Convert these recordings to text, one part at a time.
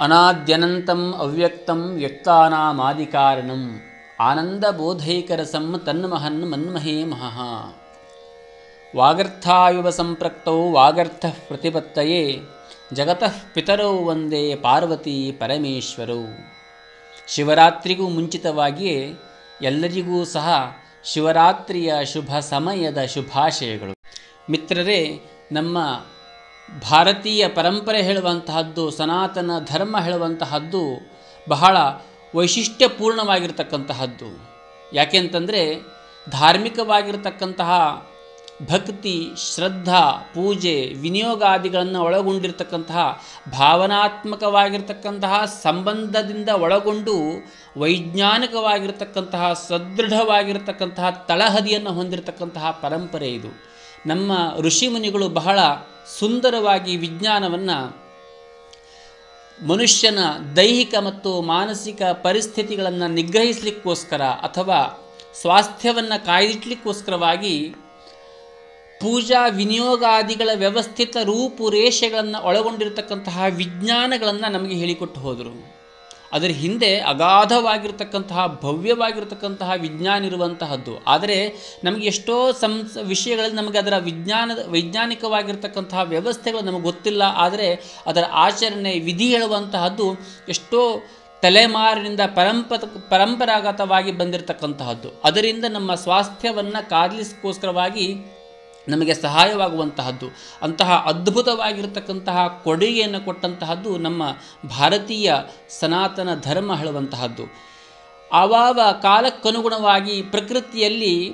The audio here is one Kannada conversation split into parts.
ಅನಾದ್ಯನಂತಂ ಅವ್ಯಕ್ತಂ ವ್ಯಕ್ತಾನಾಮಾದಿಕಾರಣಂ. ಆನಂದಬೋಧೈಕರಸಂ ತನ್ಮಹನ್ ಮನ್ಮಹೇ ಮಹಃ. ವಾಗರ್ಥಾಯುವ ಸಂಪ್ರಕ್ತೌ ವಾಗರ್ಥ ಪ್ರತಿಪತ್ತಯೇ, ಜಗತಃ ಪಿತರೌ ವಂದೇ ಪಾರ್ವತಿ ಪರಮೇಶ್ವರೌ. ಶಿವರಾತ್ರಿಗೂ ಮುಂಚಿತವಾಗಿಯೇ ಎಲ್ಲರಿಗೂ ಸಹ ಶಿವರಾತ್ರಿಯ ಶುಭ ಸಮಯದ ಶುಭಾಶಯಗಳು. ಮಿತ್ರರೇ, ನಮ್ಮ ಭಾರತೀಯ ಪರಂಪರೆ ಹೇಳುವಂತಹದ್ದು, ಸನಾತನ ಧರ್ಮ ಹೇಳುವಂತಹದ್ದು ಬಹಳ ವೈಶಿಷ್ಟ್ಯಪೂರ್ಣವಾಗಿರ್ತಕ್ಕಂತಹದ್ದು. ಯಾಕೆಂತಂದರೆ ಧಾರ್ಮಿಕವಾಗಿರ್ತಕ್ಕಂತಹ ಭಕ್ತಿ, ಶ್ರದ್ಧಾ, ಪೂಜೆ, ವಿನಿಯೋಗಾದಿಗಳನ್ನು ಒಳಗೊಂಡಿರ್ತಕ್ಕಂತಹ ಭಾವನಾತ್ಮಕವಾಗಿರ್ತಕ್ಕಂತಹ ಸಂಬಂಧದಿಂದ ಒಳಗೊಂಡು ವೈಜ್ಞಾನಿಕವಾಗಿರ್ತಕ್ಕಂತಹ ಸದೃಢವಾಗಿರ್ತಕ್ಕಂತಹ ತಳಹದಿಯನ್ನು ಹೊಂದಿರತಕ್ಕಂತಹ ಪರಂಪರೆ ಇದು. ನಮ್ಮ ಋಷಿಮುನಿಗಳು ಬಹಳ ಸುಂದರವಾಗಿ ವಿಜ್ಞಾನವನ್ನು ಮನುಷ್ಯನ ದೈಹಿಕ ಮತ್ತು ಮಾನಸಿಕ ಪರಿಸ್ಥಿತಿಗಳನ್ನು ನಿಗ್ರಹಿಸಲಿಕ್ಕೋಸ್ಕರ ಅಥವಾ ಸ್ವಾಸ್ಥ್ಯವನ್ನು ಕಾಯ್ದಿಟ್ಲಿಕ್ಕೋಸ್ಕರವಾಗಿ ಪೂಜಾ ವಿನಿಯೋಗಾದಿಗಳ ವ್ಯವಸ್ಥಿತ ರೂಪುರೇಷೆಗಳನ್ನು ಒಳಗೊಂಡಿರತಕ್ಕಂತಹ ವಿಜ್ಞಾನಗಳನ್ನು ನಮಗೆ ಹೇಳಿಕೊಟ್ಟು ಹೋದರು. ಅದರ ಹಿಂದೆ ಅಗಾಧವಾಗಿರ್ತಕ್ಕಂತಹ, ಭವ್ಯವಾಗಿರ್ತಕ್ಕಂತಹ ವಿಜ್ಞಾನ ಇರುವಂತಹದ್ದು. ಆದರೆ ನಮಗೆ ಎಷ್ಟೋ ಸಂಸ್ ವಿಷಯಗಳಲ್ಲಿ ನಮಗೆ ಅದರ ವಿಜ್ಞಾನದ, ವೈಜ್ಞಾನಿಕವಾಗಿರ್ತಕ್ಕಂತಹ ವ್ಯವಸ್ಥೆಗಳು ನಮಗೆ ಗೊತ್ತಿಲ್ಲ. ಆದರೆ ಅದರ ಆಚರಣೆ, ವಿಧಿ ಹೇಳುವಂತಹದ್ದು ಎಷ್ಟೋ ತಲೆಮಾರಿನಿಂದ ಪರಂಪ ಪರಂಪರಾಗತವಾಗಿ ಬಂದಿರತಕ್ಕಂತಹದ್ದು. ಅದರಿಂದ ನಮ್ಮ ಸ್ವಾಸ್ಥ್ಯವನ್ನು ಕಾದಲಿಸ್ಕೋಸ್ಕರವಾಗಿ ನಮಗೆ ಸಹಾಯವಾಗುವಂತಹದ್ದು, ಅಂತಹ ಅದ್ಭುತವಾಗಿರತಕ್ಕಂತಹ ಕೊಡುಗೆಯನ್ನು ಕೊಟ್ಟಂತಹದ್ದು ನಮ್ಮ ಭಾರತೀಯ ಸನಾತನ ಧರ್ಮ ಹೇಳುವಂತಹದ್ದು. ಆವಾವ ಕಾಲಕ್ಕನುಗುಣವಾಗಿ ಪ್ರಕೃತಿಯಲ್ಲಿ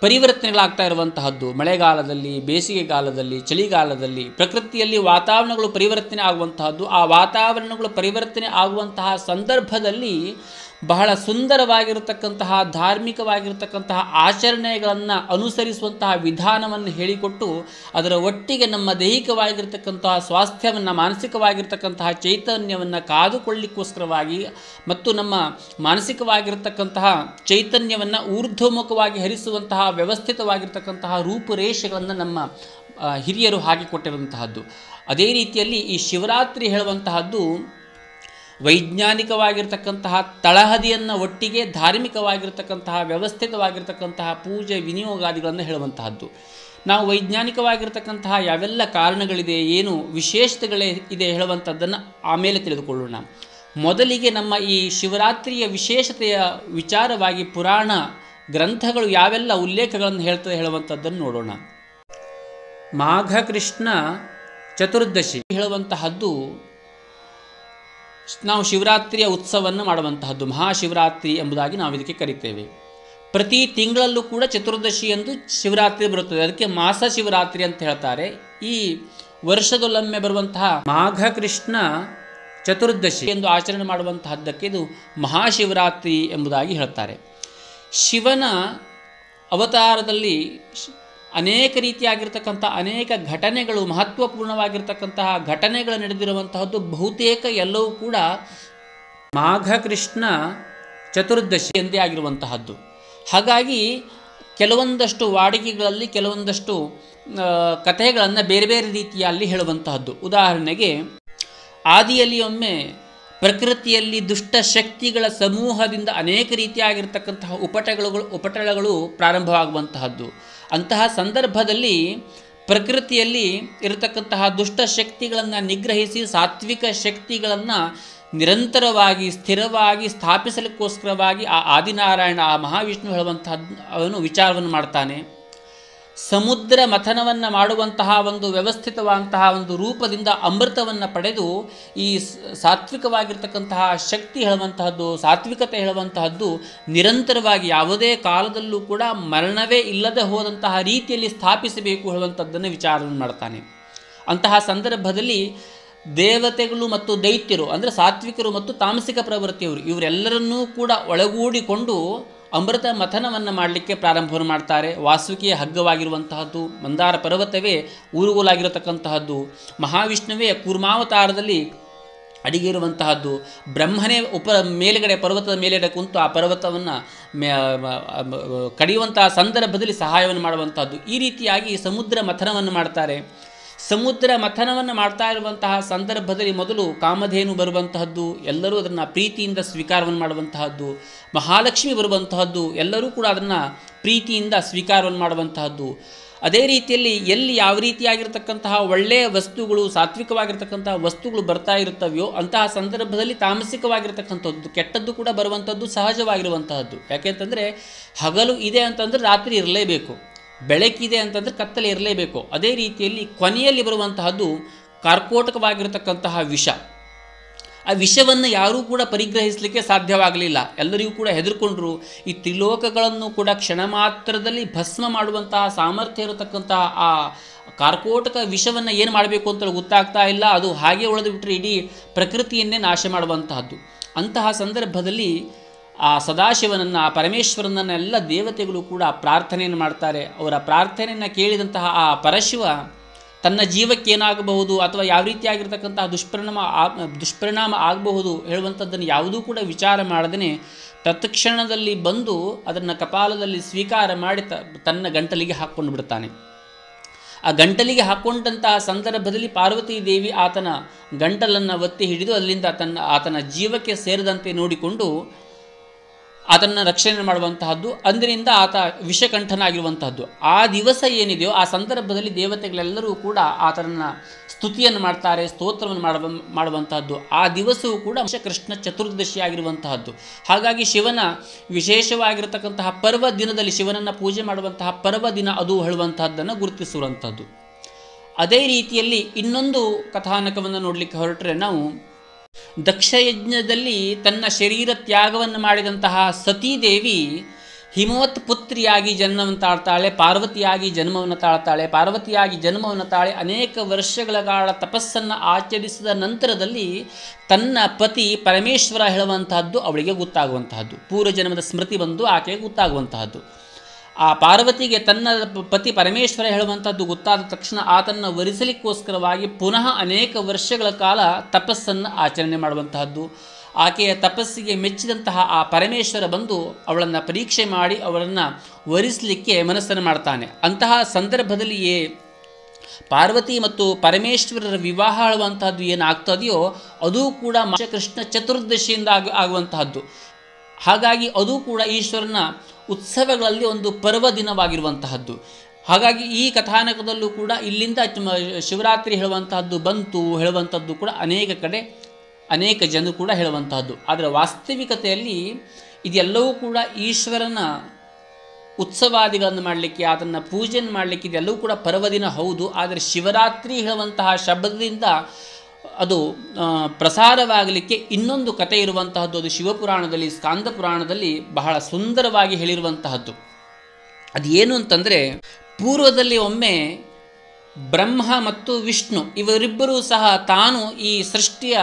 ಪರಿವರ್ತನೆಗಳಾಗ್ತಾ ಇರುವಂತಹದ್ದು. ಮಳೆಗಾಲದಲ್ಲಿ, ಬೇಸಿಗೆಗಾಲದಲ್ಲಿ, ಚಳಿಗಾಲದಲ್ಲಿ ಪ್ರಕೃತಿಯಲ್ಲಿ ವಾತಾವರಣಗಳು ಪರಿವರ್ತನೆ ಆಗುವಂತಹದ್ದು. ಆ ವಾತಾವರಣಗಳು ಪರಿವರ್ತನೆ ಆಗುವಂತಹ ಸಂದರ್ಭದಲ್ಲಿ ಬಹಳ ಸುಂದರವಾಗಿರತಕ್ಕಂತಹ, ಧಾರ್ಮಿಕವಾಗಿರತಕ್ಕಂತಹ ಆಚರಣೆಗಳನ್ನು ಅನುಸರಿಸುವಂತಹ ವಿಧಾನವನ್ನು ಹೇಳಿಕೊಟ್ಟು ಅದರ ಒಟ್ಟಿಗೆ ನಮ್ಮ ದೈಹಿಕವಾಗಿರ್ತಕ್ಕಂತಹ ಸ್ವಾಸ್ಥ್ಯವನ್ನು, ಮಾನಸಿಕವಾಗಿರ್ತಕ್ಕಂತಹ ಚೈತನ್ಯವನ್ನು ಕಾದುಕೊಳ್ಳಿಕ್ಕೋಸ್ಕರವಾಗಿ ಮತ್ತು ನಮ್ಮ ಮಾನಸಿಕವಾಗಿರ್ತಕ್ಕಂತಹ ಚೈತನ್ಯವನ್ನು ಊರ್ಧ್ವಮುಖವಾಗಿ ಹರಿಸುವಂತಹ, ವ್ಯವಸ್ಥಿತವಾಗಿರ್ತಕ್ಕಂತಹ ರೂಪುರೇಷೆಗಳನ್ನು ನಮ್ಮ ಹಿರಿಯರು ಹಾಕಿಕೊಟ್ಟಿರುವಂತಹದ್ದು. ಅದೇ ರೀತಿಯಲ್ಲಿ ಈ ಶಿವರಾತ್ರಿ ಹೇಳುವಂತಹದ್ದು ವೈಜ್ಞಾನಿಕವಾಗಿರ್ತಕ್ಕಂತಹ ತಳಹದಿಯನ್ನು ಒಟ್ಟಿಗೆ ಧಾರ್ಮಿಕವಾಗಿರ್ತಕ್ಕಂತಹ, ವ್ಯವಸ್ಥಿತವಾಗಿರ್ತಕ್ಕಂತಹ ಪೂಜೆ ವಿನಿಯೋಗಾದಿಗಳನ್ನು ಹೇಳುವಂತಹದ್ದು. ನಾವು ವೈಜ್ಞಾನಿಕವಾಗಿರ್ತಕ್ಕಂತಹ ಯಾವೆಲ್ಲ ಕಾರಣಗಳಿದೆ, ಏನು ವಿಶೇಷತೆಗಳೇ ಇದೆ ಹೇಳುವಂಥದ್ದನ್ನು ಆಮೇಲೆ ತಿಳಿದುಕೊಳ್ಳೋಣ. ಮೊದಲಿಗೆ ನಮ್ಮ ಈ ಶಿವರಾತ್ರಿಯ ವಿಶೇಷತೆಯ ವಿಚಾರವಾಗಿ ಪುರಾಣ ಗ್ರಂಥಗಳು ಯಾವೆಲ್ಲ ಉಲ್ಲೇಖಗಳನ್ನು ಹೇಳ್ತದೆ ಹೇಳುವಂಥದ್ದನ್ನು ನೋಡೋಣ. ಮಾಘ ಕೃಷ್ಣ ಚತುರ್ದಶಿ ಹೇಳುವಂತಹದ್ದು ನಾವು ಶಿವರಾತ್ರಿಯ ಉತ್ಸವವನ್ನು ಮಾಡುವಂತಹದ್ದು, ಮಹಾಶಿವರಾತ್ರಿ ಎಂಬುದಾಗಿ ನಾವು ಇದಕ್ಕೆ ಕರಿತೇವೆ. ಪ್ರತಿ ತಿಂಗಳಲ್ಲೂ ಕೂಡ ಚತುರ್ದಶಿ ಎಂದು ಶಿವರಾತ್ರಿ ಬರುತ್ತದೆ. ಅದಕ್ಕೆ ಮಾಸ ಶಿವರಾತ್ರಿ ಅಂತ ಹೇಳ್ತಾರೆ. ಈ ವರ್ಷದೊಲ್ಲೊಮ್ಮೆ ಬರುವಂತಹ ಮಾಘ ಕೃಷ್ಣ ಚತುರ್ದಶಿ ಎಂದು ಆಚರಣೆ ಮಾಡುವಂತಹದ್ದಕ್ಕೆ ಇದು ಮಹಾಶಿವರಾತ್ರಿ ಎಂಬುದಾಗಿ ಹೇಳ್ತಾರೆ. ಶಿವನ ಅವತಾರದಲ್ಲಿ ಅನೇಕ ರೀತಿಯಾಗಿರ್ತಕ್ಕಂಥ ಅನೇಕ ಘಟನೆಗಳು, ಮಹತ್ವಪೂರ್ಣವಾಗಿರ್ತಕ್ಕಂತಹ ಘಟನೆಗಳು ನಡೆದಿರುವಂತಹದ್ದು ಬಹುತೇಕ ಎಲ್ಲವೂ ಕೂಡ ಮಾಘ ಕೃಷ್ಣ ಚತುರ್ದಶಿ ಎಂದೇ ಆಗಿರುವಂತಹದ್ದು. ಹಾಗಾಗಿ ಕೆಲವೊಂದಷ್ಟು ವಾಡಿಕೆಗಳಲ್ಲಿ ಕೆಲವೊಂದಷ್ಟು ಕಥೆಗಳನ್ನು ಬೇರೆ ಬೇರೆ ರೀತಿಯಲ್ಲಿ ಹೇಳುವಂತಹದ್ದು. ಉದಾಹರಣೆಗೆ ಆದಿಯಲ್ಲಿ ಒಮ್ಮೆ ಪ್ರಕೃತಿಯಲ್ಲಿ ದುಷ್ಟ ಶಕ್ತಿಗಳ ಸಮೂಹದಿಂದ ಅನೇಕ ರೀತಿಯಾಗಿರ್ತಕ್ಕಂತಹ ಉಪಟಗಳು, ಉಪಟಳಗಳು ಪ್ರಾರಂಭವಾಗುವಂತಹದ್ದು. ಅಂತಹ ಸಂದರ್ಭದಲ್ಲಿ ಪ್ರಕೃತಿಯಲ್ಲಿ ಇರತಕ್ಕಂತಹ ದುಷ್ಟ ಶಕ್ತಿಗಳನ್ನು ನಿಗ್ರಹಿಸಿ ಸಾತ್ವಿಕ ಶಕ್ತಿಗಳನ್ನು ನಿರಂತರವಾಗಿ, ಸ್ಥಿರವಾಗಿ ಸ್ಥಾಪಿಸಲಿಕ್ಕೋಸ್ಕರವಾಗಿ ಆ ಆದಿನಾರಾಯಣ, ಆ ಮಹಾವಿಷ್ಣು ಹೇಳುವಂತಹ ಅವನು ವಿಚಾರವನ್ನು ಮಾಡ್ತಾನೆ. ಸಮುದ್ರ ಮಥನವನ್ನು ಮಾಡುವಂತಹ ಒಂದು ವ್ಯವಸ್ಥಿತವಾದಂತಹ ಒಂದು ರೂಪದಿಂದ ಅಮೃತವನ್ನು ಪಡೆದು ಈ ಸಾತ್ವಿಕವಾಗಿರ್ತಕ್ಕಂತಹ ಶಕ್ತಿ ಹೇಳುವಂತಹದ್ದು, ಸಾತ್ವಿಕತೆ ಹೇಳುವಂತಹದ್ದು ನಿರಂತರವಾಗಿ ಯಾವುದೇ ಕಾಲದಲ್ಲೂ ಕೂಡ ಮರಣವೇ ಇಲ್ಲದೆ ಹೋದಂತಹ ರೀತಿಯಲ್ಲಿ ಸ್ಥಾಪಿಸಬೇಕು ಹೇಳುವಂಥದ್ದನ್ನು ವಿಚಾರವನ್ನು ಮಾಡ್ತಾನೆ. ಅಂತಹ ಸಂದರ್ಭದಲ್ಲಿ ದೇವತೆಗಳು ಮತ್ತು ದೈತ್ಯರು, ಅಂದರೆ ಸಾತ್ವಿಕರು ಮತ್ತು ತಾಮಸಿಕ ಪ್ರವೃತ್ತಿಯವರು, ಇವರೆಲ್ಲರನ್ನೂ ಕೂಡ ಒಳಗೂಡಿಕೊಂಡು ಅಮೃತ ಮಥನವನ್ನು ಮಾಡಲಿಕ್ಕೆ ಪ್ರಾರಂಭವನ್ನು ಮಾಡ್ತಾರೆ. ವಾಸುಕಿಯ ಹಗ್ಗವಾಗಿರುವಂತಹದ್ದು, ಮಂದಾರ ಪರ್ವತವೇ ಊರುಗೋಲಾಗಿರತಕ್ಕಂತಹದ್ದು, ಮಹಾವಿಷ್ಣುವೇ ಕೂರ್ಮಾವತಾರದಲ್ಲಿ ಅಡಿಗೆ ಇರುವಂತಹದ್ದು ಬ್ರಹ್ಮನೇ ಉಪ ಮೇಲುಗಡೆ ಪರ್ವತದ ಮೇಲೆಡೆ ಕುಂತು ಆ ಪರ್ವತವನ್ನು ಕಡಿಯುವಂತಹ ಸಂದರ್ಭದಲ್ಲಿ ಸಹಾಯವನ್ನು ಮಾಡುವಂತಹದ್ದು. ಈ ರೀತಿಯಾಗಿ ಸಮುದ್ರ ಮಥನವನ್ನು ಮಾಡ್ತಾರೆ. ಸಮುದ್ರ ಮಥನವನ್ನು ಮಾಡ್ತಾ ಇರುವಂತಹ ಸಂದರ್ಭದಲ್ಲಿ ಮೊದಲು ಕಾಮಧೇನು ಬರುವಂತಹದ್ದು, ಎಲ್ಲರೂ ಅದನ್ನು ಪ್ರೀತಿಯಿಂದ ಸ್ವೀಕಾರವನ್ನು ಮಾಡುವಂತಹದ್ದು, ಮಹಾಲಕ್ಷ್ಮಿ ಬರುವಂತಹದ್ದು, ಎಲ್ಲರೂ ಕೂಡ ಅದನ್ನು ಪ್ರೀತಿಯಿಂದ ಸ್ವೀಕಾರವನ್ನು ಮಾಡುವಂತಹದ್ದು. ಅದೇ ರೀತಿಯಲ್ಲಿ ಎಲ್ಲಿ ಯಾವ ರೀತಿಯಾಗಿರ್ತಕ್ಕಂತಹ ಒಳ್ಳೆಯ ವಸ್ತುಗಳು, ಸಾತ್ವಿಕವಾಗಿರ್ತಕ್ಕಂತಹ ವಸ್ತುಗಳು ಬರ್ತಾ ಇರುತ್ತವೆಯೋ ಅಂತಹ ಸಂದರ್ಭದಲ್ಲಿ ತಾಮಸಿಕವಾಗಿರ್ತಕ್ಕಂಥದ್ದು, ಕೆಟ್ಟದ್ದು ಕೂಡ ಬರುವಂಥದ್ದು ಸಹಜವಾಗಿರುವಂತಹದ್ದು. ಯಾಕೆಂತಂದರೆ ಹಗಲು ಇದೆ ಅಂತಂದರೆ ರಾತ್ರಿ ಇರಲೇಬೇಕು. ಬೆಳಕಿದೆ ಅಂತಂದರೆ ಕತ್ತಲೆ ಇರಲೇಬೇಕು. ಅದೇ ರೀತಿಯಲ್ಲಿ ಕೊನೆಯಲ್ಲಿ ಬರುವಂತಹದ್ದು ಕಾರ್ಕೋಟಕವಾಗಿರತಕ್ಕಂತಹ ವಿಷ. ಆ ವಿಷವನ್ನು ಯಾರೂ ಕೂಡ ಪರಿಗ್ರಹಿಸಲಿಕ್ಕೆ ಸಾಧ್ಯವಾಗಲಿಲ್ಲ. ಎಲ್ಲರಿಗೂ ಕೂಡ ಹೆದರ್ಕೊಂಡ್ರು. ಈ ತ್ರಿಲೋಕಗಳನ್ನು ಕೂಡ ಕ್ಷಣ ಮಾತ್ರದಲ್ಲಿ ಭಸ್ಮ ಮಾಡುವಂತಹ ಸಾಮರ್ಥ್ಯ ಇರತಕ್ಕಂತಹ ಆ ಕಾರ್ಕೋಟಕ ವಿಷವನ್ನು ಏನು ಮಾಡಬೇಕು ಅಂತ ಗೊತ್ತಾಗ್ತಾ ಇಲ್ಲ. ಅದು ಹಾಗೆ ಉಳಿದು ಬಿಟ್ಟರೆ ಇಡೀ ಪ್ರಕೃತಿಯನ್ನೇ ನಾಶ ಮಾಡುವಂತಹದ್ದು. ಅಂತಹ ಸಂದರ್ಭದಲ್ಲಿ ಆ ಸದಾಶಿವನನ್ನು, ಆ ಪರಮೇಶ್ವರನನ್ನೆಲ್ಲ ದೇವತೆಗಳು ಕೂಡ ಪ್ರಾರ್ಥನೆಯನ್ನು ಮಾಡ್ತಾರೆ. ಅವರ ಪ್ರಾರ್ಥನೆಯನ್ನು ಕೇಳಿದಂತಹ ಆ ಪರಶಿವ ತನ್ನ ಜೀವಕ್ಕೆ ಏನಾಗಬಹುದು ಅಥವಾ ಯಾವ ರೀತಿಯಾಗಿರ್ತಕ್ಕಂತಹ ದುಷ್ಪರಿಣಾಮ ಆ, ದುಷ್ಪರಿಣಾಮ ಆಗಬಹುದು ಹೇಳುವಂಥದ್ದನ್ನು ಯಾವುದೂ ಕೂಡ ವಿಚಾರ ಮಾಡದೇ ತತ್ಕ್ಷಣದಲ್ಲಿ ಬಂದು ಅದನ್ನು ಕಪಾಲದಲ್ಲಿ ಸ್ವೀಕಾರ ಮಾಡಿ ತನ್ನ ಗಂಟಲಿಗೆ ಹಾಕ್ಕೊಂಡು ಬಿಡ್ತಾನೆ. ಆ ಗಂಟಲಿಗೆ ಹಾಕ್ಕೊಂಡಂತಹ ಸಂದರ್ಭದಲ್ಲಿ ಪಾರ್ವತೀ ದೇವಿ ಆತನ ಗಂಟಲನ್ನು ಒತ್ತಿ ಹಿಡಿದು ಅಲ್ಲಿಂದ ತನ್ನ, ಆತನ ಜೀವಕ್ಕೆ ಸೇರಿದಂತೆ ನೋಡಿಕೊಂಡು ಆತನ ರಕ್ಷಣೆ ಮಾಡುವಂತಹದ್ದು, ಅಂದಿನಿಂದ ಆತ ವಿಷಕಂಠನಾಗಿರುವಂತಹದ್ದು. ಆ ದಿವಸ ಏನಿದೆಯೋ, ಆ ಸಂದರ್ಭದಲ್ಲಿ ದೇವತೆಗಳೆಲ್ಲರೂ ಕೂಡ ಆತನನ್ನು ಸ್ತುತಿಯನ್ನು ಮಾಡ್ತಾರೆ, ಸ್ತೋತ್ರವನ್ನು ಮಾಡುವ, ಮಾಡುವಂತಹದ್ದು. ಆ ದಿವಸವೂ ಕೂಡ ಕೃಷ್ಣ ಚತುರ್ದಶಿ ಆಗಿರುವಂತಹದ್ದು ಹಾಗಾಗಿ ಶಿವನ ವಿಶೇಷವಾಗಿರತಕ್ಕಂತಹ ಪರ್ವ ದಿನದಲ್ಲಿ ಶಿವನನ್ನು ಪೂಜೆ ಮಾಡುವಂತಹ ಪರ್ವ ದಿನ ಅದು ಹೇಳುವಂತಹದ್ದನ್ನು ಗುರುತಿಸುವಂಥದ್ದು ಅದೇ ರೀತಿಯಲ್ಲಿ ಇನ್ನೊಂದು ಕಥಾನಕವನ್ನು ನೋಡಲಿಕ್ಕೆ ಹೊರಟರೆ ನಾವು ದಕ್ಷಯಜ್ಞದಲ್ಲಿ ತನ್ನ ಶರೀರ ತ್ಯಾಗವನ್ನು ಮಾಡಿದಂತಹ ಸತೀದೇವಿ ಹಿಮವತ್ ಪುತ್ರಿಯಾಗಿ ಜನ್ಮವನ್ನು ತಾಳ್ತಾಳೆ, ಪಾರ್ವತಿಯಾಗಿ ಜನ್ಮವನ್ನು ತಾಳ್ತಾಳೆ, ಪಾರ್ವತಿಯಾಗಿ ಜನ್ಮವನ್ನು ತಾಳೆ ಅನೇಕ ವರ್ಷಗಳ ಕಾಲ ತಪಸ್ಸನ್ನು ಆಚರಿಸಿದ ನಂತರದಲ್ಲಿ ತನ್ನ ಪತಿ ಪರಮೇಶ್ವರ ಹೇಳುವಂತಹದ್ದು ಅವಳಿಗೆ ಗೊತ್ತಾಗುವಂತಹದ್ದು. ಪೂರ್ವ ಜನ್ಮದ ಸ್ಮೃತಿ ಬಂದು ಆಕೆಗೆ ಗೊತ್ತಾಗುವಂತಹದ್ದು. ಆ ಪಾರ್ವತಿಗೆ ತನ್ನ ಪತಿ ಪರಮೇಶ್ವರ ಹೇಳುವಂಥದ್ದು ಗೊತ್ತಾದ ತಕ್ಷಣ ಆತನ್ನು ವರಿಸಲಿಕ್ಕೋಸ್ಕರವಾಗಿ ಪುನಃ ಅನೇಕ ವರ್ಷಗಳ ಕಾಲ ತಪಸ್ಸನ್ನು ಆಚರಣೆ ಮಾಡುವಂತಹದ್ದು. ಆಕೆಯ ತಪಸ್ಸಿಗೆ ಮೆಚ್ಚಿದಂತಹ ಆ ಪರಮೇಶ್ವರ ಬಂದು ಅವಳನ್ನು ಪರೀಕ್ಷೆ ಮಾಡಿ ಅವಳನ್ನು ವರಿಸಲಿಕ್ಕೆ ಮನಸ್ಸನ್ನು ಮಾಡ್ತಾನೆ. ಅಂತಹ ಸಂದರ್ಭದಲ್ಲಿಯೇ ಪಾರ್ವತಿ ಮತ್ತು ಪರಮೇಶ್ವರರ ವಿವಾಹ ಆಳುವಂತಹದ್ದು ಏನಾಗ್ತದೆಯೋ ಅದು ಕೂಡ ಕೃಷ್ಣ ಚತುರ್ದಶಿಯಿಂದ ಆಗ ಆಗುವಂತಹದ್ದು. ಹಾಗಾಗಿ ಅದು ಕೂಡ ಈಶ್ವರನ ಉತ್ಸವಗಳಲ್ಲಿ ಒಂದು ಪರ್ವ ದಿನವಾಗಿರುವಂತಹದ್ದು ಹಾಗಾಗಿ ಈ ಕಥಾನಕದಲ್ಲೂ ಕೂಡ ಇಲ್ಲಿಂದ ಶಿವರಾತ್ರಿ ಹೇಳುವಂತಹದ್ದು ಬಂತು ಹೇಳುವಂಥದ್ದು ಕೂಡ ಅನೇಕ ಕಡೆ ಅನೇಕ ಜನರು ಕೂಡ ಹೇಳುವಂತಹದ್ದು. ಆದರೆ ವಾಸ್ತವಿಕತೆಯಲ್ಲಿ ಇದೆಲ್ಲವೂ ಕೂಡ ಈಶ್ವರನ ಉತ್ಸವಾದಿಗಳನ್ನು ಮಾಡಲಿಕ್ಕೆ, ಅದನ್ನು ಪೂಜೆಯನ್ನು ಮಾಡಲಿಕ್ಕೆ ಇದೆಲ್ಲವೂ ಕೂಡ ಪರ್ವದಿನ ಹೌದು. ಆದರೆ ಶಿವರಾತ್ರಿ ಹೇಳುವಂತಹ ಶಬ್ದದಿಂದ ಅದು ಪ್ರಸಾರವಾಗಲಿಕ್ಕೆ ಇನ್ನೊಂದು ಕತೆ ಇರುವಂತಹದ್ದು, ಅದು ಶಿವಪುರಾಣದಲ್ಲಿ, ಸ್ಕಾಂದ ಪುರಾಣದಲ್ಲಿ ಬಹಳ ಸುಂದರವಾಗಿ ಹೇಳಿರುವಂತಹದ್ದು. ಅದು ಏನು ಅಂತಂದರೆ, ಪೂರ್ವದಲ್ಲಿ ಒಮ್ಮೆ ಬ್ರಹ್ಮ ಮತ್ತು ವಿಷ್ಣು ಇವರಿಬ್ಬರೂ ಸಹ ತಾನು ಈ ಸೃಷ್ಟಿಯ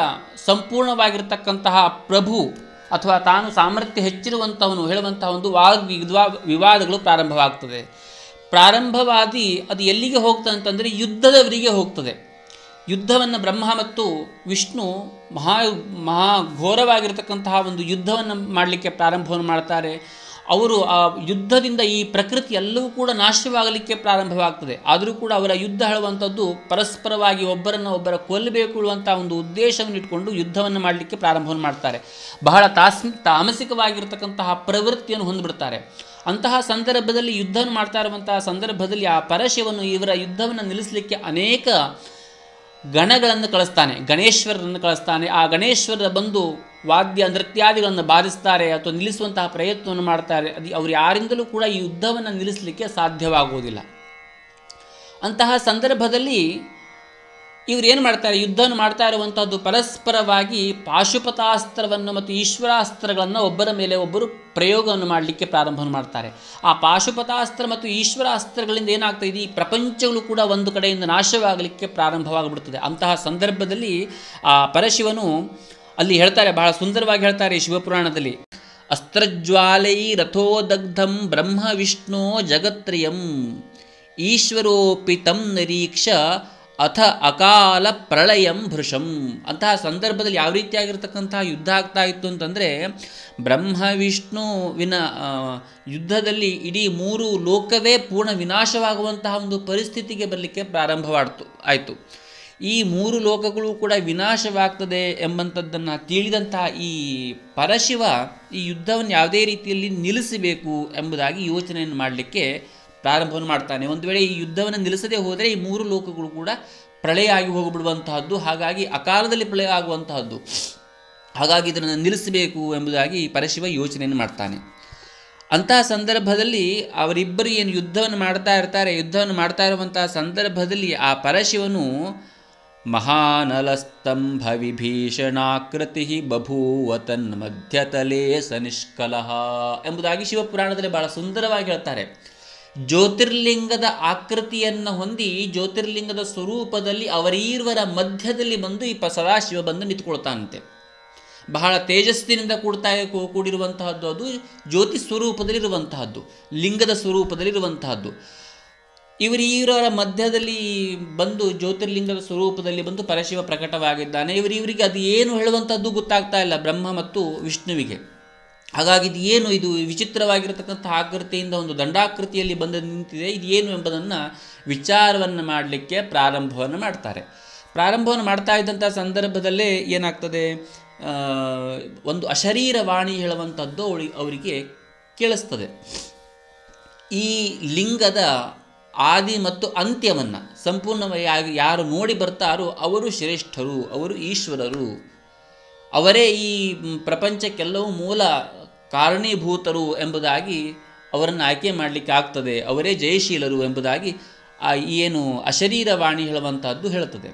ಸಂಪೂರ್ಣವಾಗಿರ್ತಕ್ಕಂತಹ ಪ್ರಭು ಅಥವಾ ತಾನು ಸಾಮರ್ಥ್ಯ ಹೆಚ್ಚಿರುವಂತಹವನು, ಹೇಳುವಂತಹ ಒಂದು ವಾದ ವಿದ್ವಾ, ವಿವಾದಗಳು ಪ್ರಾರಂಭವಾಗ್ತದೆ. ಪ್ರಾರಂಭವಾದಿ ಅದು ಎಲ್ಲಿಗೆ ಹೋಗ್ತದೆ ಅಂತಂದರೆ ಯುದ್ಧದವರಿಗೆ ಹೋಗ್ತದೆ. ಯುದ್ಧವನ್ನು ಬ್ರಹ್ಮ ಮತ್ತು ವಿಷ್ಣು ಮಹಾ ಮಹಾ ಘೋರವಾಗಿರತಕ್ಕಂತಹ ಒಂದು ಯುದ್ಧವನ್ನು ಮಾಡಲಿಕ್ಕೆ ಪ್ರಾರಂಭವನ್ನು ಮಾಡ್ತಾರೆ. ಅವರು ಆ ಯುದ್ಧದಿಂದ ಈ ಪ್ರಕೃತಿ ಎಲ್ಲವೂ ಕೂಡ ನಾಶವಾಗಲಿಕ್ಕೆ ಪ್ರಾರಂಭವಾಗ್ತದೆ. ಆದರೂ ಕೂಡ ಅವರ ಯುದ್ಧ ಹೇಳುವಂಥದ್ದು ಪರಸ್ಪರವಾಗಿ ಒಬ್ಬರನ್ನು ಒಬ್ಬರ ಕೊಲ್ಲಬೇಕು ಅಂತ ಒಂದು ಉದ್ದೇಶವನ್ನು ಇಟ್ಕೊಂಡು ಯುದ್ಧವನ್ನು ಮಾಡಲಿಕ್ಕೆ ಪ್ರಾರಂಭವನ್ನು ಮಾಡ್ತಾರೆ. ಬಹಳ ತಾಸ್ ತಾಮಸಿಕವಾಗಿರ್ತಕ್ಕಂತಹ ಪ್ರವೃತ್ತಿಯನ್ನು ಹೊಂದ್ಬಿಡ್ತಾರೆ. ಅಂತಹ ಸಂದರ್ಭದಲ್ಲಿ ಯುದ್ಧವನ್ನು ಮಾಡ್ತಾ ಇರುವಂತಹ ಸಂದರ್ಭದಲ್ಲಿ ಆ ಪರಶಿವನು ಇವರ ಯುದ್ಧವನ್ನು ನಿಲ್ಲಿಸಲಿಕ್ಕೆ ಅನೇಕ ಗಣಗಳನ್ನು ಕಳಿಸ್ತಾನೆ, ಗಣೇಶ್ವರರನ್ನು ಕಳಿಸ್ತಾನೆ. ಆ ಗಣೇಶ್ವರರ ಬಂದು ವಾದ್ಯ, ನೃತ್ಯಾದಿಗಳನ್ನು ಬಾರಿಸ್ತಾರೆ ಅಥವಾ ನಿಲ್ಲಿಸುವಂತಹ ಪ್ರಯತ್ನವನ್ನು ಮಾಡ್ತಾರೆ. ಅದು ಅವರು ಯಾರಿಂದಲೂ ಕೂಡ ಈ ಯುದ್ಧವನ್ನು ನಿಲ್ಲಿಸಲಿಕ್ಕೆ ಸಾಧ್ಯವಾಗುವುದಿಲ್ಲ. ಅಂತಹ ಸಂದರ್ಭದಲ್ಲಿ ಇವರು ಏನು ಮಾಡ್ತಾರೆ? ಯುದ್ಧವನ್ನು ಮಾಡ್ತಾ ಇರುವಂಥದ್ದು ಪರಸ್ಪರವಾಗಿ ಪಾಶುಪತಾಸ್ತ್ರವನ್ನು ಮತ್ತು ಈಶ್ವರಾಸ್ತ್ರಗಳನ್ನು ಒಬ್ಬರ ಮೇಲೆ ಒಬ್ಬರು ಪ್ರಯೋಗವನ್ನು ಮಾಡಲಿಕ್ಕೆ ಪ್ರಾರಂಭವನ್ನು ಮಾಡ್ತಾರೆ. ಆ ಪಾಶುಪತಾಸ್ತ್ರ ಮತ್ತು ಈಶ್ವರಾಸ್ತ್ರಗಳಿಂದ ಏನಾಗ್ತಾ ಇದೆ? ಈ ಪ್ರಪಂಚಗಳು ಕೂಡ ಒಂದು ಕಡೆಯಿಂದ ನಾಶವಾಗಲಿಕ್ಕೆ ಪ್ರಾರಂಭವಾಗಿಬಿಡ್ತದೆ. ಅಂತಹ ಸಂದರ್ಭದಲ್ಲಿ ಆ ಪರಶಿವನು ಅಲ್ಲಿ ಹೇಳ್ತಾರೆ, ಬಹಳ ಸುಂದರವಾಗಿ ಹೇಳ್ತಾರೆ ಶಿವಪುರಾಣದಲ್ಲಿ. ಅಸ್ತ್ರಜ್ವಾಲೈ ರಥೋದಗ್ಧಂ ಬ್ರಹ್ಮ ವಿಷ್ಣು ಜಗತ್ರಯಂ ಈಶ್ವರೋಪಿ ತಂ ನಿರೀಕ್ಷ ಅಥ ಅಕಾಲ ಪ್ರಳಯಂ ಭೃಶಂ. ಅಂತಹ ಸಂದರ್ಭದಲ್ಲಿ ಯಾವ ರೀತಿಯಾಗಿರ್ತಕ್ಕಂತಹ ಯುದ್ಧ ಆಗ್ತಾ ಇತ್ತು ಅಂತಂದರೆ, ಬ್ರಹ್ಮ ವಿಷ್ಣುವಿನ ವಿನ ಯುದ್ಧದಲ್ಲಿ ಇಡೀ ಮೂರು ಲೋಕವೇ ಪೂರ್ಣ ವಿನಾಶವಾಗುವಂತಹ ಒಂದು ಪರಿಸ್ಥಿತಿಗೆ ಬರಲಿಕ್ಕೆ ಪ್ರಾರಂಭವಾಡ್ತು, ಆಯಿತು. ಈ ಮೂರು ಲೋಕಗಳು ಕೂಡ ವಿನಾಶವಾಗ್ತದೆ ಎಂಬಂಥದ್ದನ್ನು ತಿಳಿದಂತಹ ಈ ಪರಶಿವ ಈ ಯುದ್ಧವನ್ನು ಯಾವುದೇ ರೀತಿಯಲ್ಲಿ ನಿಲ್ಲಿಸಬೇಕು ಎಂಬುದಾಗಿ ಯೋಚನೆಯನ್ನು ಮಾಡಲಿಕ್ಕೆ ಪ್ರಾರಂಭವನ್ನು ಮಾಡ್ತಾನೆ. ಒಂದು ವೇಳೆ ಈ ಯುದ್ಧವನ್ನು ನಿಲ್ಲಿಸದೆ ಹೋದರೆ ಈ ಮೂರು ಲೋಕಗಳು ಕೂಡ ಪ್ರಳಯ ಆಗಿ ಹೋಗಿಬಿಡುವಂತಹದ್ದು, ಹಾಗಾಗಿ ಅಕಾಲದಲ್ಲಿ ಪ್ರಳಯ ಆಗುವಂತಹದ್ದು ಹಾಗಾಗಿ ಇದನ್ನು ನಿಲ್ಲಿಸಬೇಕು ಎಂಬುದಾಗಿ ಪರಶಿವ ಯೋಚನೆಯನ್ನು ಮಾಡ್ತಾನೆ. ಅಂತಹ ಸಂದರ್ಭದಲ್ಲಿ ಅವರಿಬ್ಬರು ಏನು ಯುದ್ಧವನ್ನು ಮಾಡ್ತಾ ಇರ್ತಾರೆ, ಯುದ್ಧವನ್ನು ಮಾಡ್ತಾ ಇರುವಂತಹ ಸಂದರ್ಭದಲ್ಲಿ ಆ ಪರಶಿವನು ಮಹಾನಲಸ್ತಂಭ ವಿಭೀಷಣಾಕೃತಿ ಬಭೂವ ತನ್ಮಧ್ಯತಲೇ ಸನಿಷ್ಕಲಹ ನಿಷ್ಕಲಹ ಎಂಬುದಾಗಿ ಶಿವಪುರಾಣದಲ್ಲಿ ಬಹಳ ಸುಂದರವಾಗಿ ಹೇಳ್ತಾರೆ. ಜ್ಯೋತಿರ್ಲಿಂಗದ ಆಕೃತಿಯನ್ನು ಹೊಂದಿ ಜ್ಯೋತಿರ್ಲಿಂಗದ ಸ್ವರೂಪದಲ್ಲಿ ಅವರೀರ್ವರ ಮಧ್ಯದಲ್ಲಿ ಬಂದು ಈ ಪ ಸದಾಶಿವ ಬಂದು ನಿಂತ್ಕೊಳ್ತಾನಂತೆ. ಬಹಳ ತೇಜಸ್ಸಿನಿಂದ ಕೂಡ್ತಾ ಕೂಡಿರುವಂತಹದ್ದು ಅದು ಜ್ಯೋತಿ ಸ್ವರೂಪದಲ್ಲಿರುವಂತಹದ್ದು, ಲಿಂಗದ ಸ್ವರೂಪದಲ್ಲಿರುವಂತಹದ್ದು. ಇವರೀವರ ಮಧ್ಯದಲ್ಲಿ ಬಂದು ಜ್ಯೋತಿರ್ಲಿಂಗದ ಸ್ವರೂಪದಲ್ಲಿ ಬಂದು ಪರಶಿವ ಪ್ರಕಟವಾಗಿದ್ದಾನೆ. ಇವರಿವರಿಗೆ ಅದು ಏನು ಹೇಳುವಂಥದ್ದು ಗೊತ್ತಾಗ್ತಾ ಇಲ್ಲ ಬ್ರಹ್ಮ ಮತ್ತು ವಿಷ್ಣುವಿಗೆ. ಹಾಗಾಗಿ ಇದು ಏನು, ಇದು ವಿಚಿತ್ರವಾಗಿರತಕ್ಕಂಥ ಆಕೃತಿಯಿಂದ ಒಂದು ದಂಡಾಕೃತಿಯಲ್ಲಿ ಬಂದು ನಿಂತಿದೆ. ಇದು ಏನು ಎಂಬುದನ್ನು ವಿಚಾರವನ್ನು ಮಾಡಲಿಕ್ಕೆ ಪ್ರಾರಂಭವನ್ನು ಮಾಡ್ತಾರೆ. ಪ್ರಾರಂಭವನ್ನು ಮಾಡ್ತಾ ಇದ್ದಂಥ ಸಂದರ್ಭದಲ್ಲೇ ಏನಾಗ್ತದೆ? ಒಂದು ಅಶರೀರ ವಾಣಿ ಹೇಳುವಂಥದ್ದು ಅವಳಿ, ಅವರಿಗೆ ಕೇಳಿಸ್ತದೆ. ಈ ಲಿಂಗದ ಆದಿ ಮತ್ತು ಅಂತ್ಯವನ್ನು ಸಂಪೂರ್ಣವಾಗಿ ಯಾರು ನೋಡಿ ಬರ್ತಾರೋ ಅವರು ಶ್ರೇಷ್ಠರು, ಅವರು ಈಶ್ವರರು. ಅವರೇ ಈ ಪ್ರಪಂಚಕ್ಕೆಲ್ಲವೂ ಮೂಲ ಕಾರಣೀಭೂತರು ಎಂಬುದಾಗಿ ಅವರನ್ನು ಆಯ್ಕೆ ಮಾಡಲಿಕ್ಕೆ ಆಗ್ತದೆ. ಅವರೇ ಜಯಶೀಲರು ಎಂಬುದಾಗಿ ಆ ಏನು ಅಶರೀರವಾಣಿ ಹೇಳುವಂತಹದ್ದು ಹೇಳುತ್ತದೆ.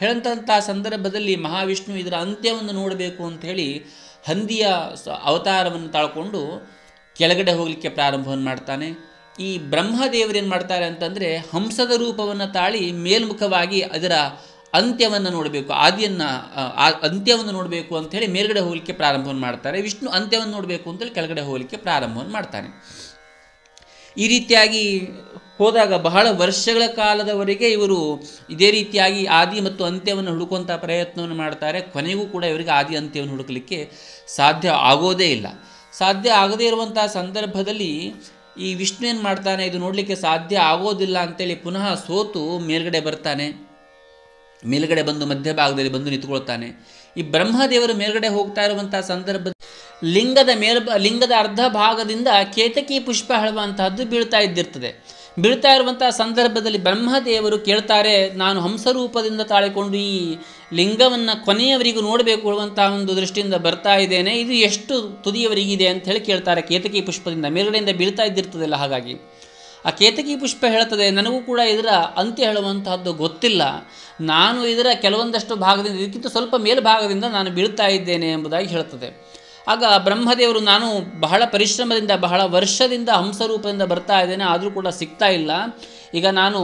ಹೇಳಂತಹ ಸಂದರ್ಭದಲ್ಲಿ ಮಹಾವಿಷ್ಣು ಇದರ ಅಂತ್ಯವನ್ನು ನೋಡಬೇಕು ಅಂತ ಹೇಳಿ ಹಂದಿಯ ಅವತಾರವನ್ನು ತಾಳ್ಕೊಂಡು ಕೆಳಗಡೆ ಹೋಗಲಿಕ್ಕೆ ಪ್ರಾರಂಭವನ್ನು ಮಾಡ್ತಾನೆ. ಈ ಬ್ರಹ್ಮದೇವರು ಏನು ಮಾಡ್ತಾರೆ ಅಂತಂದರೆ ಹಂಸದ ರೂಪವನ್ನು ತಾಳಿ ಮೇಲ್ಮುಖವಾಗಿ ಅದರ ಅಂತ್ಯವನ್ನು ನೋಡಬೇಕು, ಆದಿಯನ್ನು ಅಂತ್ಯವನ್ನು ನೋಡಬೇಕು ಅಂಥೇಳಿ ಮೇಲ್ಗಡೆ ಹೋಗಲಿಕ್ಕೆ ಪ್ರಾರಂಭವನ್ನು ಮಾಡ್ತಾರೆ. ವಿಷ್ಣು ಅಂತ್ಯವನ್ನು ನೋಡಬೇಕು ಅಂತೇಳಿ ಕೆಳಗಡೆ ಹೋಗಲಿಕ್ಕೆ ಪ್ರಾರಂಭವನ್ನು ಮಾಡ್ತಾನೆ. ಈ ರೀತಿಯಾಗಿ ಹೋದಾಗ ಬಹಳ ವರ್ಷಗಳ ಕಾಲದವರೆಗೆ ಇವರು ಇದೇ ರೀತಿಯಾಗಿ ಆದಿ ಮತ್ತು ಅಂತ್ಯವನ್ನು ಹುಡುಕುವಂಥ ಪ್ರಯತ್ನವನ್ನು ಮಾಡ್ತಾರೆ. ಕೊನೆಗೂ ಕೂಡ ಇವರಿಗೆ ಆದಿ ಅಂತ್ಯವನ್ನು ಹುಡುಕಲಿಕ್ಕೆ ಸಾಧ್ಯ ಆಗೋದೇ ಇಲ್ಲ. ಸಾಧ್ಯ ಆಗದೇ ಇರುವಂಥ ಸಂದರ್ಭದಲ್ಲಿ ಈ ವಿಷ್ಣು ಏನು ಮಾಡ್ತಾನೆ, ಇದು ನೋಡಲಿಕ್ಕೆ ಸಾಧ್ಯ ಆಗೋದಿಲ್ಲ ಅಂತೇಳಿ ಪುನಃ ಸೋತು ಮೇಲ್ಗಡೆ ಬರ್ತಾನೆ. ಮೇಲ್ಗಡೆ ಬಂದು ಮಧ್ಯಭಾಗದಲ್ಲಿ ಬಂದು ನಿಂತುಕೊಳ್ತಾನೆ ಈ ಬ್ರಹ್ಮದೇವರು ಮೇಲ್ಗಡೆ ಹೋಗ್ತಾ ಇರುವಂತಹ ಸಂದರ್ಭ ಲಿಂಗದ ಮೇಲ್ ಲಿಂಗದ ಅರ್ಧ ಭಾಗದಿಂದ ಕೇತಕಿ ಪುಷ್ಪ ಹೇಳುವಂತಹದ್ದು ಬೀಳ್ತಾ ಇದ್ದಿರ್ತದೆ. ಬೀಳ್ತಾ ಇರುವಂತಹ ಸಂದರ್ಭದಲ್ಲಿ ಬ್ರಹ್ಮದೇವರು ಕೇಳ್ತಾರೆ, ನಾನು ಹಂಸರೂಪದಿಂದ ತಾಳಿಕೊಂಡು ಈ ಲಿಂಗವನ್ನು ಕೊನೆಯವರಿಗೂ ನೋಡಬೇಕು ಹೇಳುವಂತಹ ಒಂದು ದೃಷ್ಟಿಯಿಂದ ಬರ್ತಾ ಇದ್ದೇನೆ. ಇದು ಎಷ್ಟು ತುದಿಯವರಿಗಿದೆ? ಅಂತ ಹೇಳಿ ಕೇಳ್ತಾರೆ ಕೇತಕಿ ಪುಷ್ಪದಿಂದ. ಮೇಲ್ಗಡೆಯಿಂದ ಬೀಳ್ತಾ ಇದ್ದಿರ್ತದಲ್ಲ ಹಾಗಾಗಿ. ಆ ಕೇತಕಿ ಪುಷ್ಪ ಹೇಳ್ತದೆ ನನಗೂ ಕೂಡ ಇದರ ಅಂತ್ಯ ಹೇಳುವಂತಹದ್ದು ಗೊತ್ತಿಲ್ಲ. ನಾನು ಇದರ ಕೆಲವೊಂದಷ್ಟು ಭಾಗದಿಂದ, ಇದಕ್ಕಿಂತ ಸ್ವಲ್ಪ ಮೇಲ್ಭಾಗದಿಂದ ನಾನು ಬೀಳ್ತಾ ಇದ್ದೇನೆ ಎಂಬುದಾಗಿ ಹೇಳ್ತದೆ ಆಗ ಬ್ರಹ್ಮದೇವರು, ನಾನು ಬಹಳ ಪರಿಶ್ರಮದಿಂದ, ಬಹಳ ವರ್ಷದಿಂದ ಹಂಸರೂಪದಿಂದ ಬರ್ತಾ ಇದ್ದೇನೆ, ಆದರೂ ಕೂಡ ಸಿಗ್ತಾ ಇಲ್ಲ. ಈಗ ನಾನು